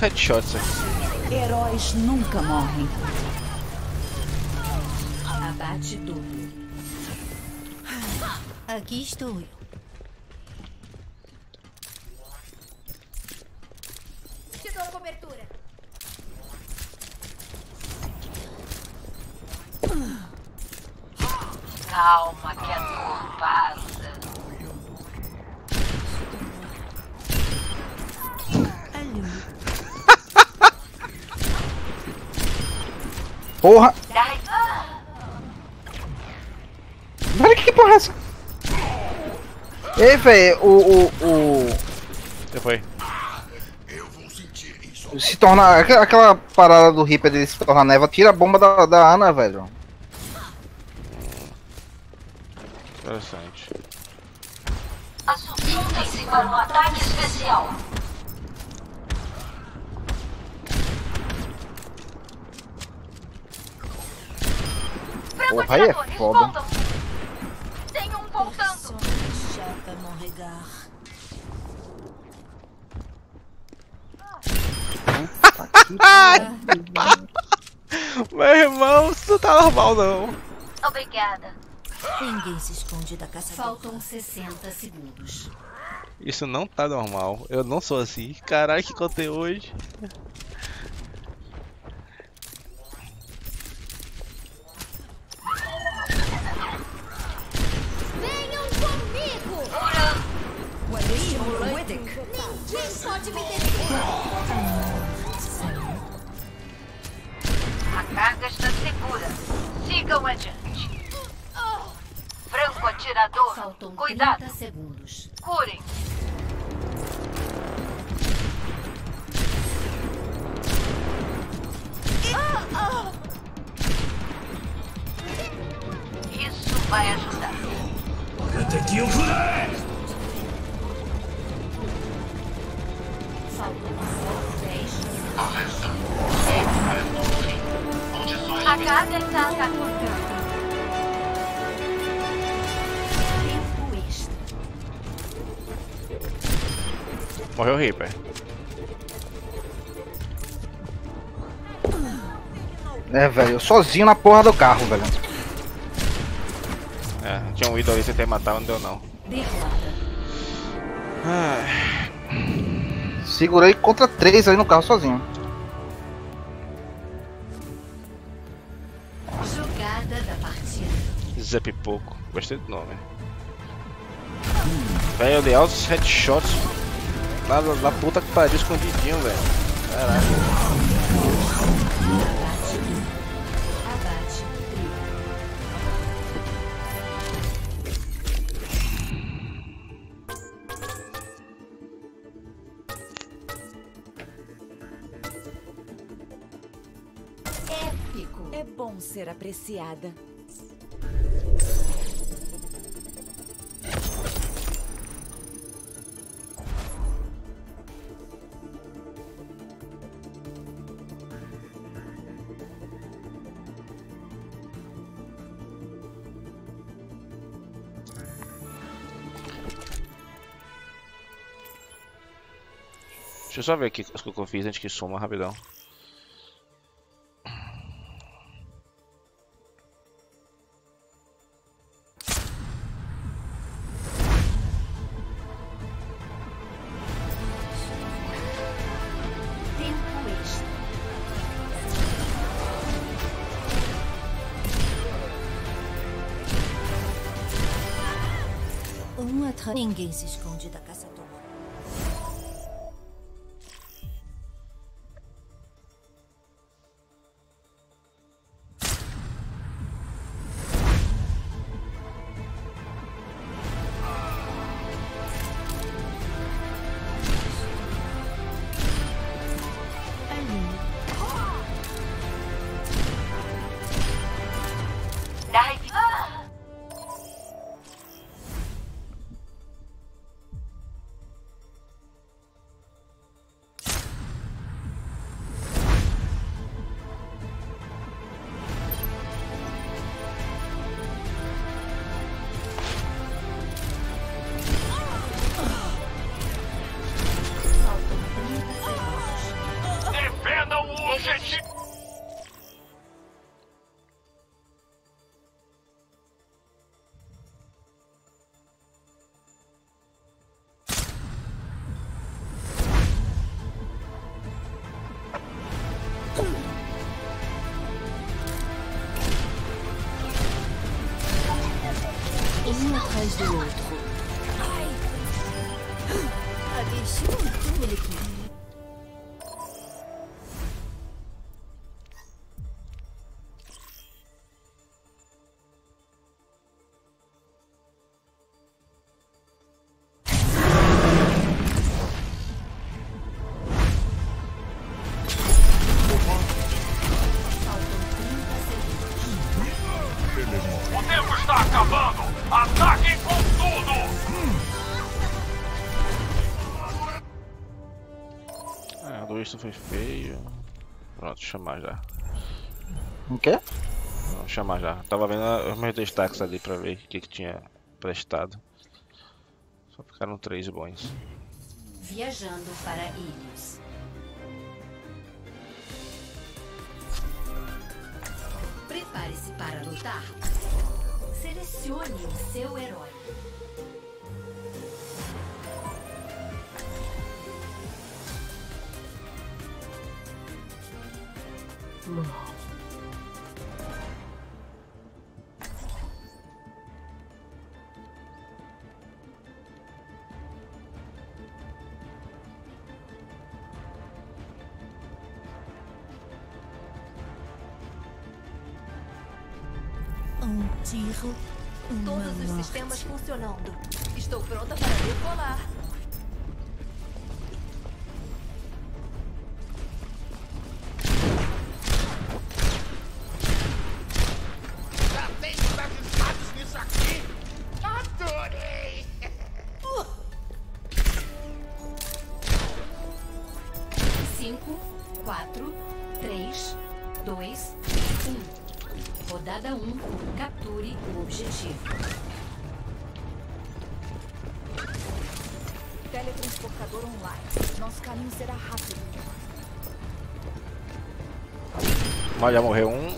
Headshots aqui. Heróis nunca morrem. Abate duplo. Aqui estou eu. Te dou cobertura. Calma que a dor passa. Ali. Porra! Velho, que porra é essa? Ei, velho, o, o, o. Você foi? Se tornar. aquela- parada do Reaper dele se tornar neva, tira a bomba da, da Ana, velho. Interessante. Assuntem-se para um ataque especial. Porra, aí é foda. Tem um voltando. Meu irmão, isso não tá normal não. Obrigada. Ninguém se esconde da caçadora. Faltam 60 segundos. Isso não tá normal. Eu não sou assim. Caralho, que contei hoje. Venham comigo! Ninguém pode me deter! A carga está segura. Sigam adiante. Franco atirador. Faltam 30 Cuidado. segundos. Curem. Isso vai ajudar. A carga está. Tempo extra. Morreu o Reaper. É, velho, eu sozinho na porra do carro, velho. É, tinha um ídolo ali, tentei matar, não deu não. Derrota. Ai, Segurei contra três ali no carro sozinho. Jogada da partida. Zé Pipoco. Gostei do nome. Velho, dei altos headshots. Lá na puta que pariu, escondidinho, velho. Caralho. ser apreciada. Deixa eu só ver aqui as que eu fiz antes que suma rapidão. Ninguém se esconde A luz foi feio. Pronto, chamar já. O quê? Vamos chamar já. Tava vendo os meus destaques ali pra ver o que, que tinha prestado. Só ficaram três bons. Viajando para Ilhos. Prepare-se para lutar. Selecione o seu herói. Um tiro. Uma Todos os sistemas funcionando. O objetivo. Teletransportador online. Nosso caminho será rápido. Mas já morreu um.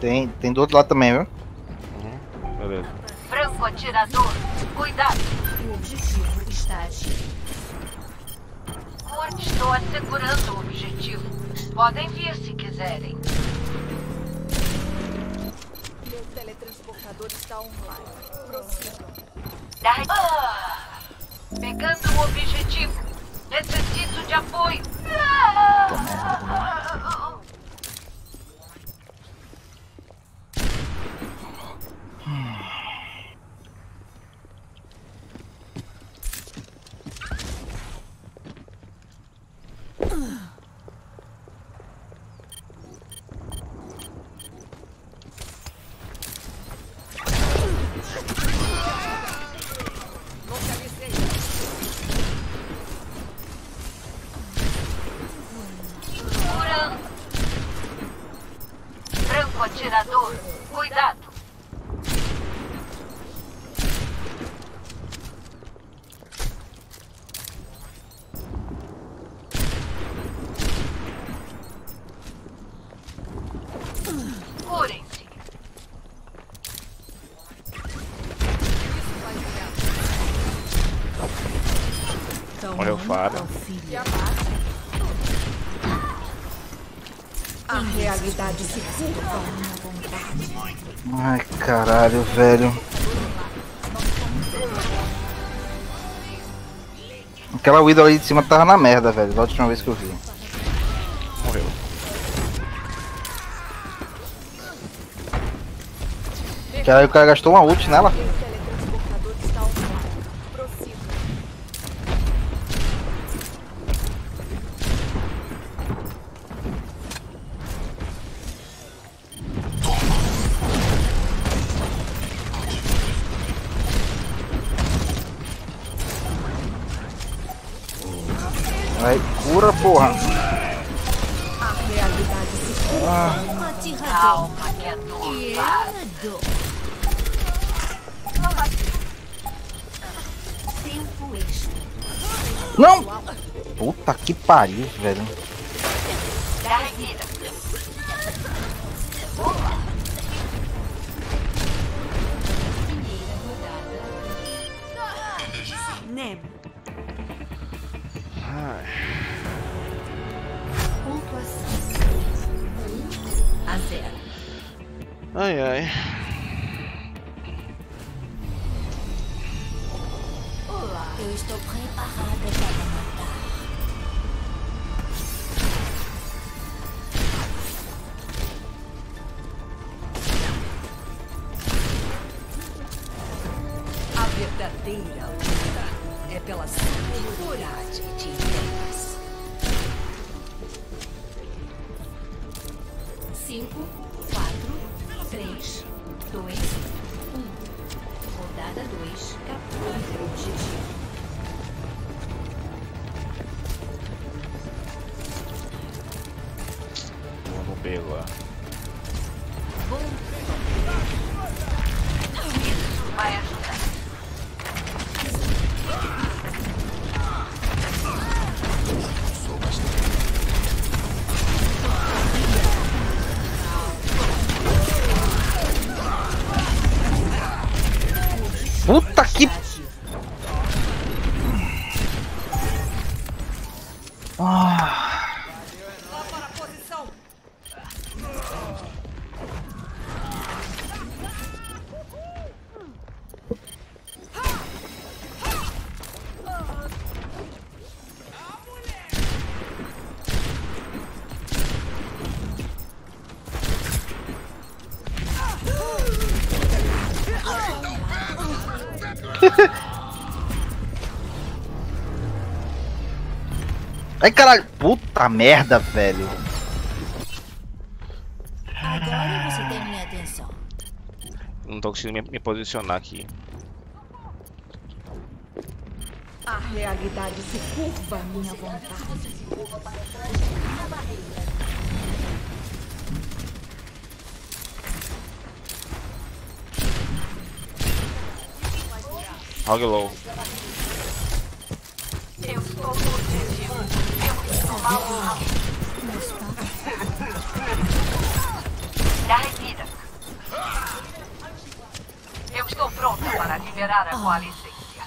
Tem, tem do outro lado também, viu? Beleza. Franco atirador. Cuidado. O objetivo está ativo. Estou assegurando o objetivo. Podem vir se quiserem. Meu teletransportador está online. Prossigam. Dive. Ah! Pegando o objetivo. Necessito de apoio. Ah! Localizei. Curando. Morreu o Fábio. ao filho. A realidade se curva. à minha vontade. Ai, caralho, velho. Aquela Widow ali de cima tava na merda, velho, da última vez que eu vi. Morreu. Aí o cara gastou uma ult nela. Pariu, velho. Ai, caralho. Puta merda, velho. Agora você tem minha atenção. Não tô conseguindo me, me posicionar aqui. A realidade se curva à minha vontade. Hog low. Alvo. Carregueira. Eu estou pronta para liberar a coalizência.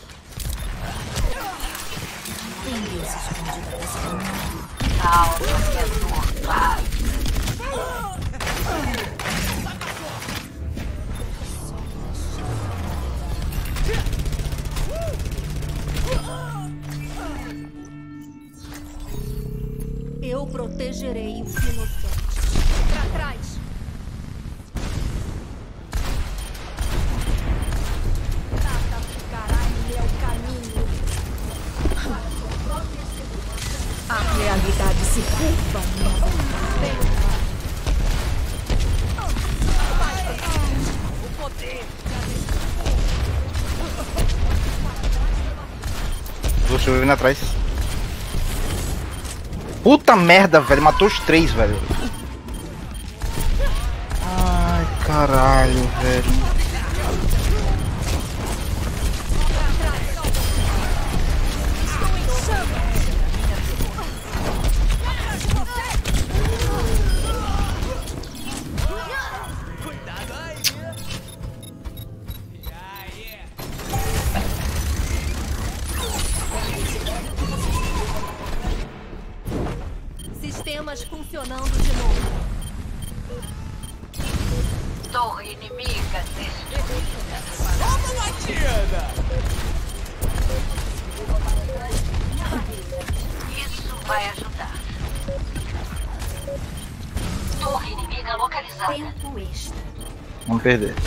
Ninguém se esconde da caçadora. Calma, que a protegerei os inocentes. Para trás. Nada ficará em meu caminho. A realidade se curva à minha vontade. O poder. Tô chovendo atrás. Puta merda, velho. Matou os três, velho. Vamos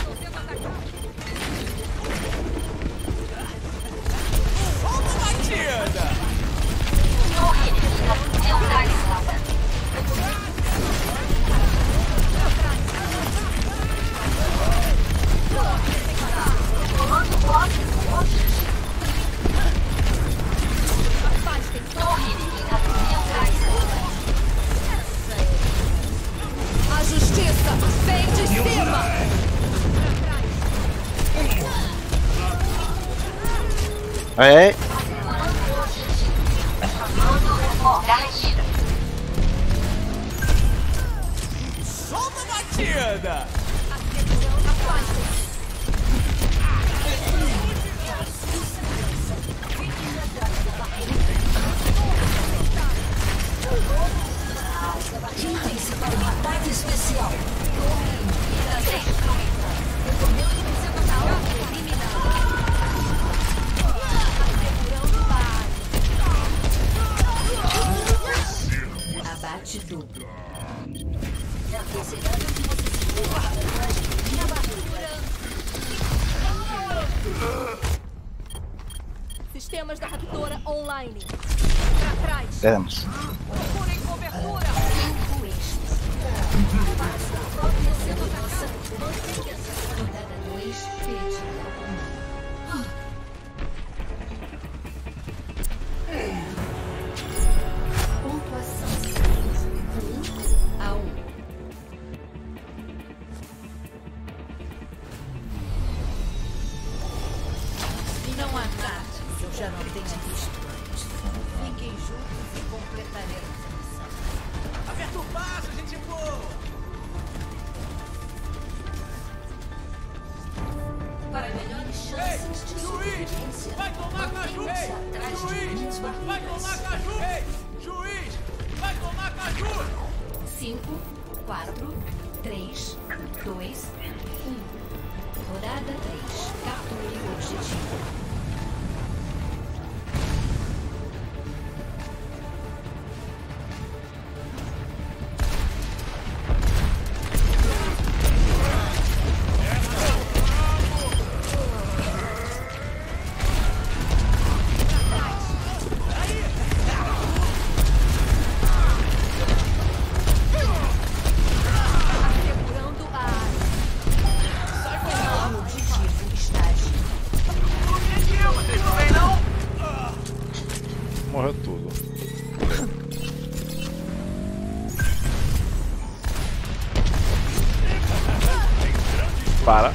Para.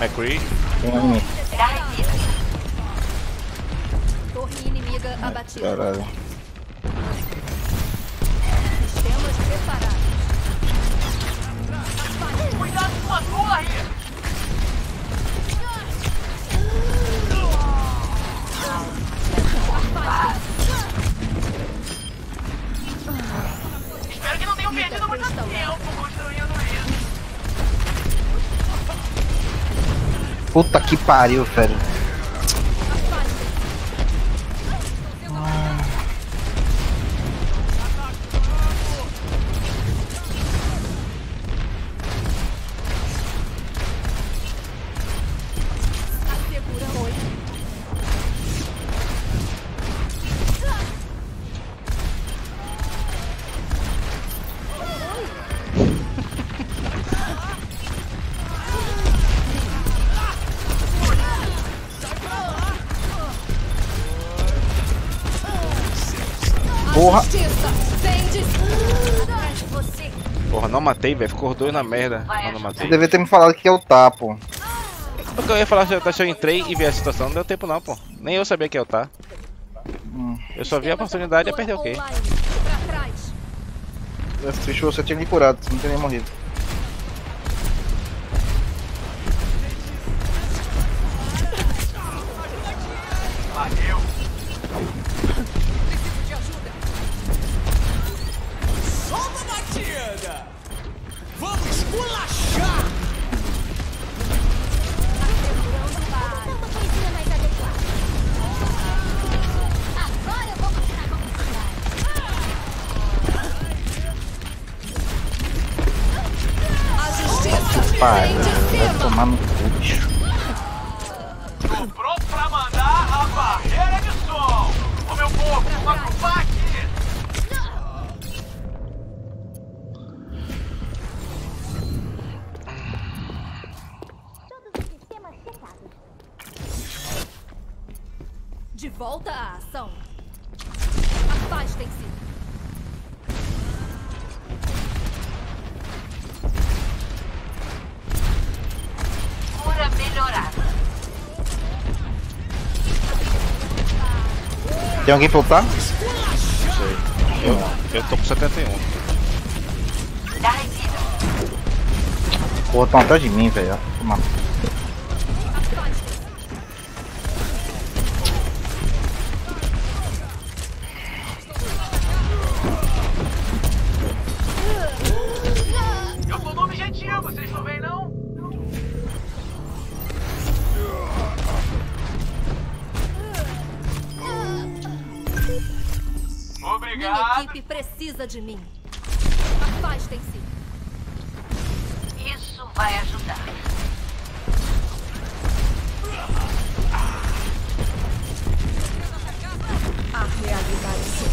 McCree. Tem um inimigo. Torre inimiga abatida. Caralho. Sistemas preparados. Cuidado com a torre! Espero que não tenham perdido muito tempo Puta que pariu, velho. Matei, velho. Ficou dois na merda. Mas não Você matei. devia ter me falado que é o tapo. Porque eu ia falar se eu entrei e vi a situação, não deu tempo não, pô. Nem eu sabia que eu tá. Eu só vi a oportunidade e apertei o quê? Fechou, você tinha me curado, você não tinha nem morrido. Tem alguém pra lutar? Eu, eu tô com 71. Dá revida. Porra, tão atrás de mim, velho. Eu precisa de mim. Afastem-se. Isso vai ajudar. A realidade se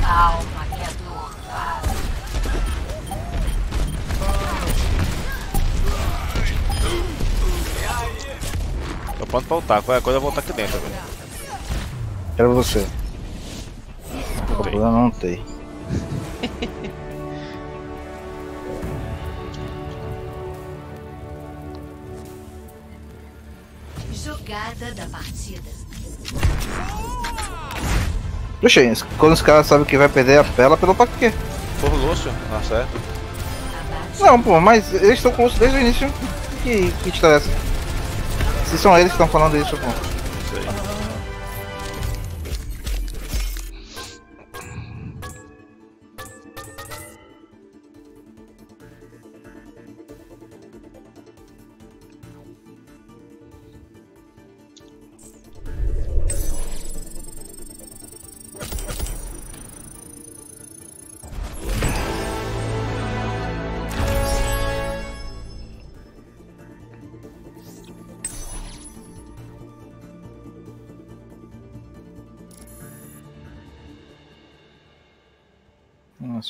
Calma, que a dor vai. Tô pronto pra voltar. Qualquer coisa eu vou voltar aqui dentro, velho. Quero você. Eu não tem. Jogada da partida. Puxa, quando os caras sabem que vai perder a pela, pelo pra quê? Por Lúcio, tá certo. Não, pô, mas eles estão com isso desde o início. Que, que história é essa? Se são eles que estão falando isso, pô.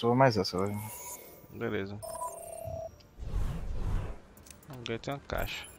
Vou mais essa, velho. Beleza. Alguém tem uma caixa.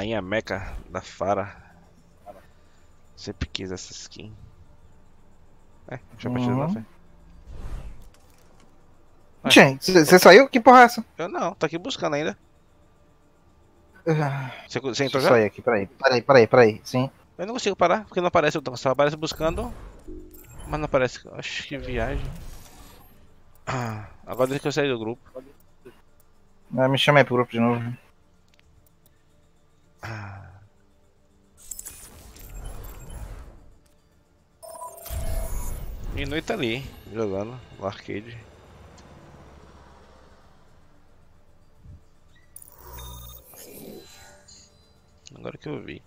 Rainha Meca da Fara. Sempre quis essa skin. É, deixa eu partir Uhum. lá. Gente, você saiu? Que porra é essa? Eu não, tá aqui buscando ainda. Ah, Você, Deixa entrou já? sair aqui, peraí. Peraí, peraí, peraí. Sim. Eu não consigo parar, porque não aparece o. Só aparece buscando, mas não aparece. Acho que viagem. Ah, agora desde que eu saí do grupo. Ah, me chama aí pro grupo de novo. Ah. Minui tá ali, jogando no arcade. Agora que eu vi.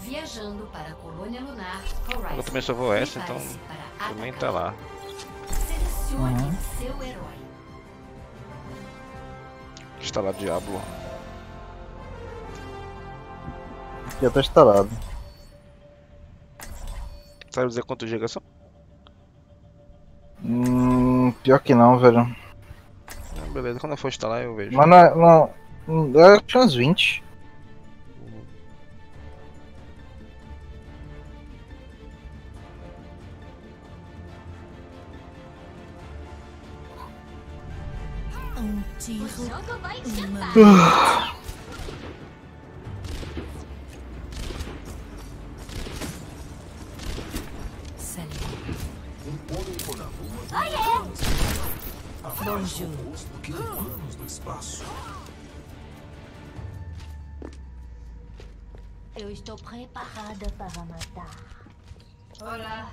Viajando para a colônia lunar Eu Horizon. também só vou essa, então também tá lá. Selecione Uhum. seu herói. Está lá Diablo. Já tá instalado. Sabe dizer quantos gigas são? Hum, pior que não, velho. Ah, beleza, quando eu for instalar eu vejo. Mas não, é- não, não eu acho que uns 20. Um tiro, uma esquentar. Ai, é. Bonjour. Eu estou preparada para matar. Olá.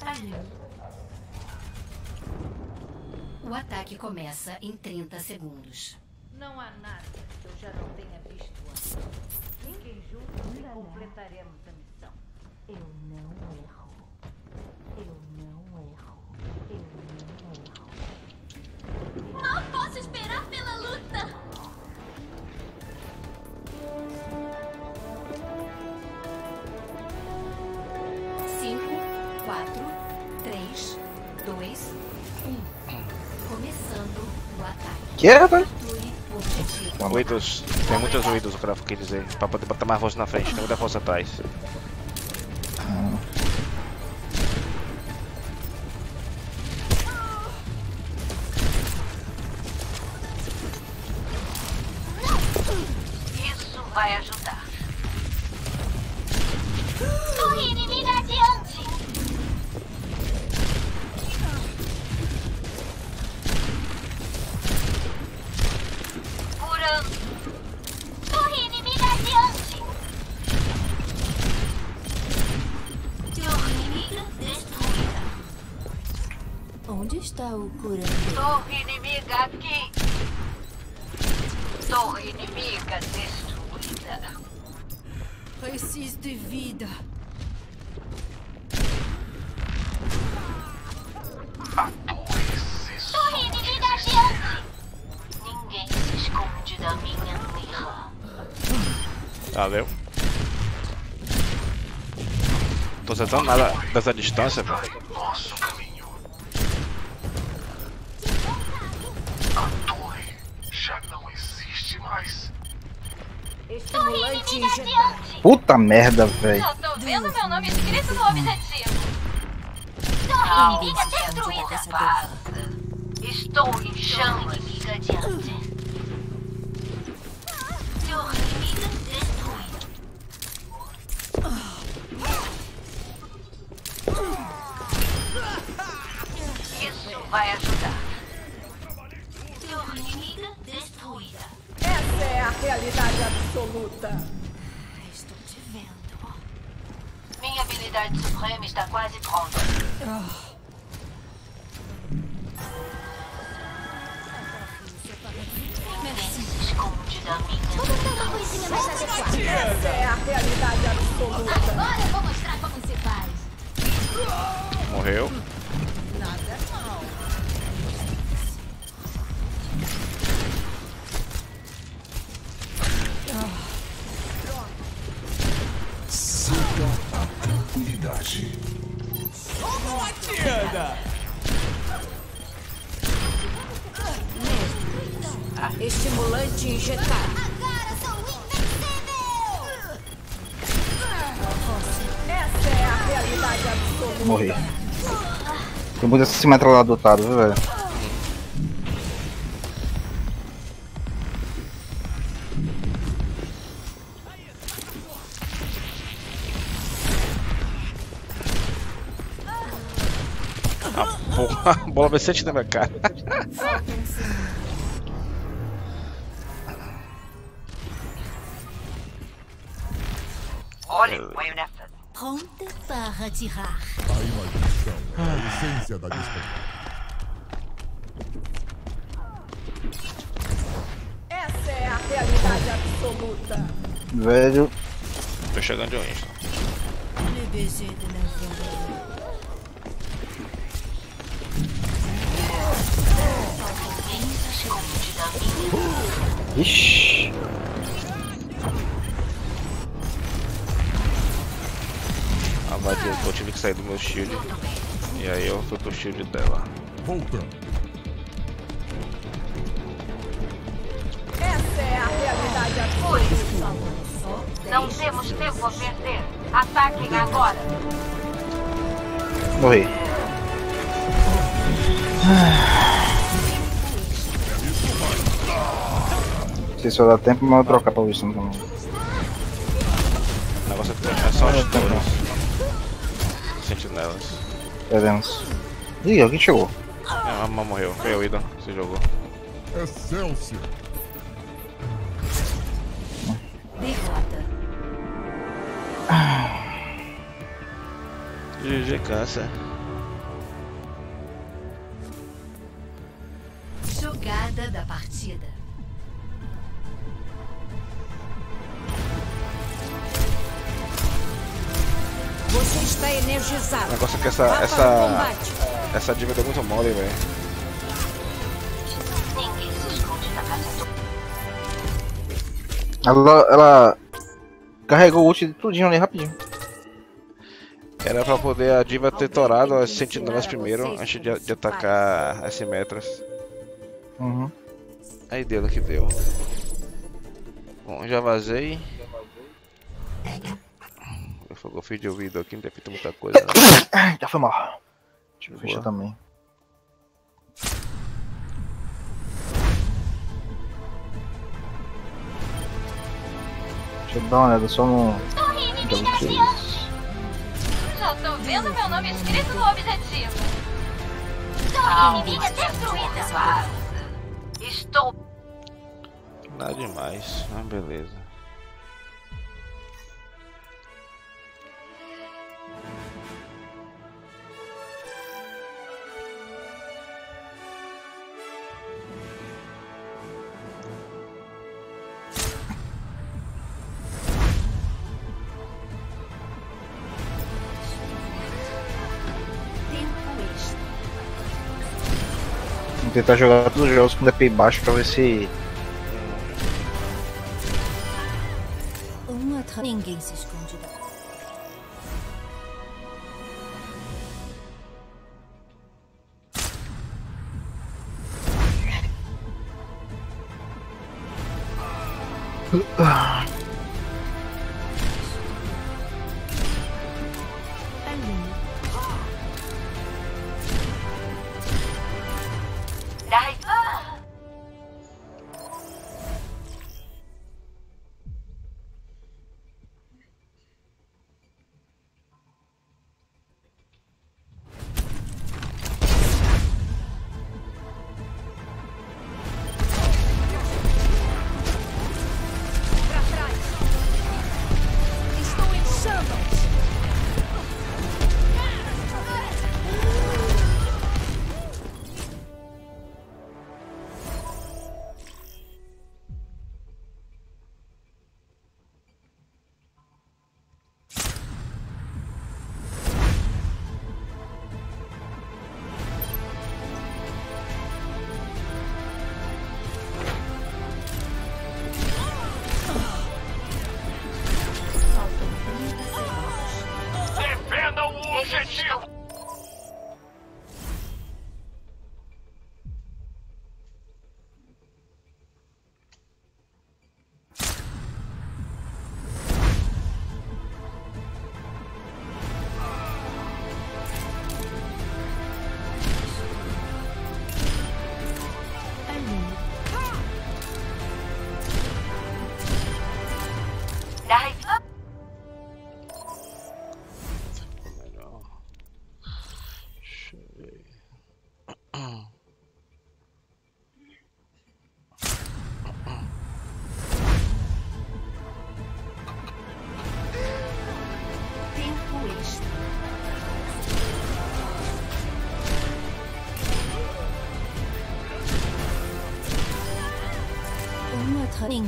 Ali. O ataque começa em 30 segundos. Não há nada que eu já não tenha visto antes. Fiquem juntos e completaremos a missão. Eu não erro. Eu não Que é, velho? Tem muitos ruídos, o gráfico quer dizer. Pra poder botar mais força na frente, tem muita força atrás. Está o curandeiro? Torre inimiga aqui. Torre inimiga destruída. Preciso de vida. Torre inimiga adiante. Ninguém se esconde da minha mirra. Valeu. Tô acertando nada dessa distância, pô. Puta merda, velho. Vendo meu nome escrito no objetivo. Torre inimiga destruída. Estou em chão inimiga adiante. Torre inimiga destruída. Isso vai ajudar. Torre inimiga destruída. Essa é a realidade absoluta. Habilidade suprema está quase pronta. Se esconde da minha Essa é a realidade absoluta. Agora eu vou mostrar como se faz. Morreu. Tranquilidade. Estimulante injetado. Agora sou invencível! Essa é a realidade absoluta. Morri. Tem muito esse metralhador viu, velho? A bola vai ser na minha cara. Põe nessa. Pronta para atirar. A imaginação é a essência da disputa. Essa é a realidade absoluta. Velho. Tô chegando de Winston. Ixi. Ah, vai, eu, eu tive que sair do meu shield. E aí eu fui pro shield dela. Voltando. Essa é a realidade absoluta. Não temos tempo a perder. Ataquem agora. Morri. Sei se vai dar tempo, mas eu vou trocar pra Wilson também. O negócio é, é só os touros. Sentinelas. Veremos. Ih, alguém chegou. Ah, a mamãe morreu. Foi o Idon você jogou. Excelsior. Derrota. GG cansa. Jogada da partida. O negócio é que essa. Essa. Essa diva deu muito mole, velho. Ela, ela carregou o ult de tudinho ali rapidinho. Era pra poder a diva ter torado as sentinelas primeiro, antes de, de atacar as simetras. Uhum. Aí deu no que deu. Bom, já vazei. Eu fio de ouvido aqui, não tem feito muita coisa. Né? Já foi mal. Deixa eu Boa. fechar também. Deixa eu dar uma olhada só no. Torre inimiga adiante. Já tô vendo meu nome escrito no objetivo. Torre inimiga destruída. Estou Nada demais. Ah, beleza. Tentar jogar todos os jogos com DP baixo pra ver se. Ninguém se esconde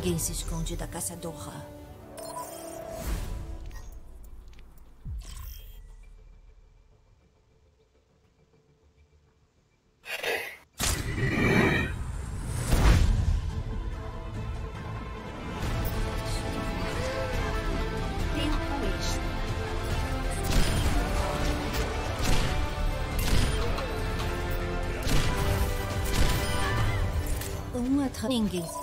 Ninguém se esconde da caçadora. Ninguém...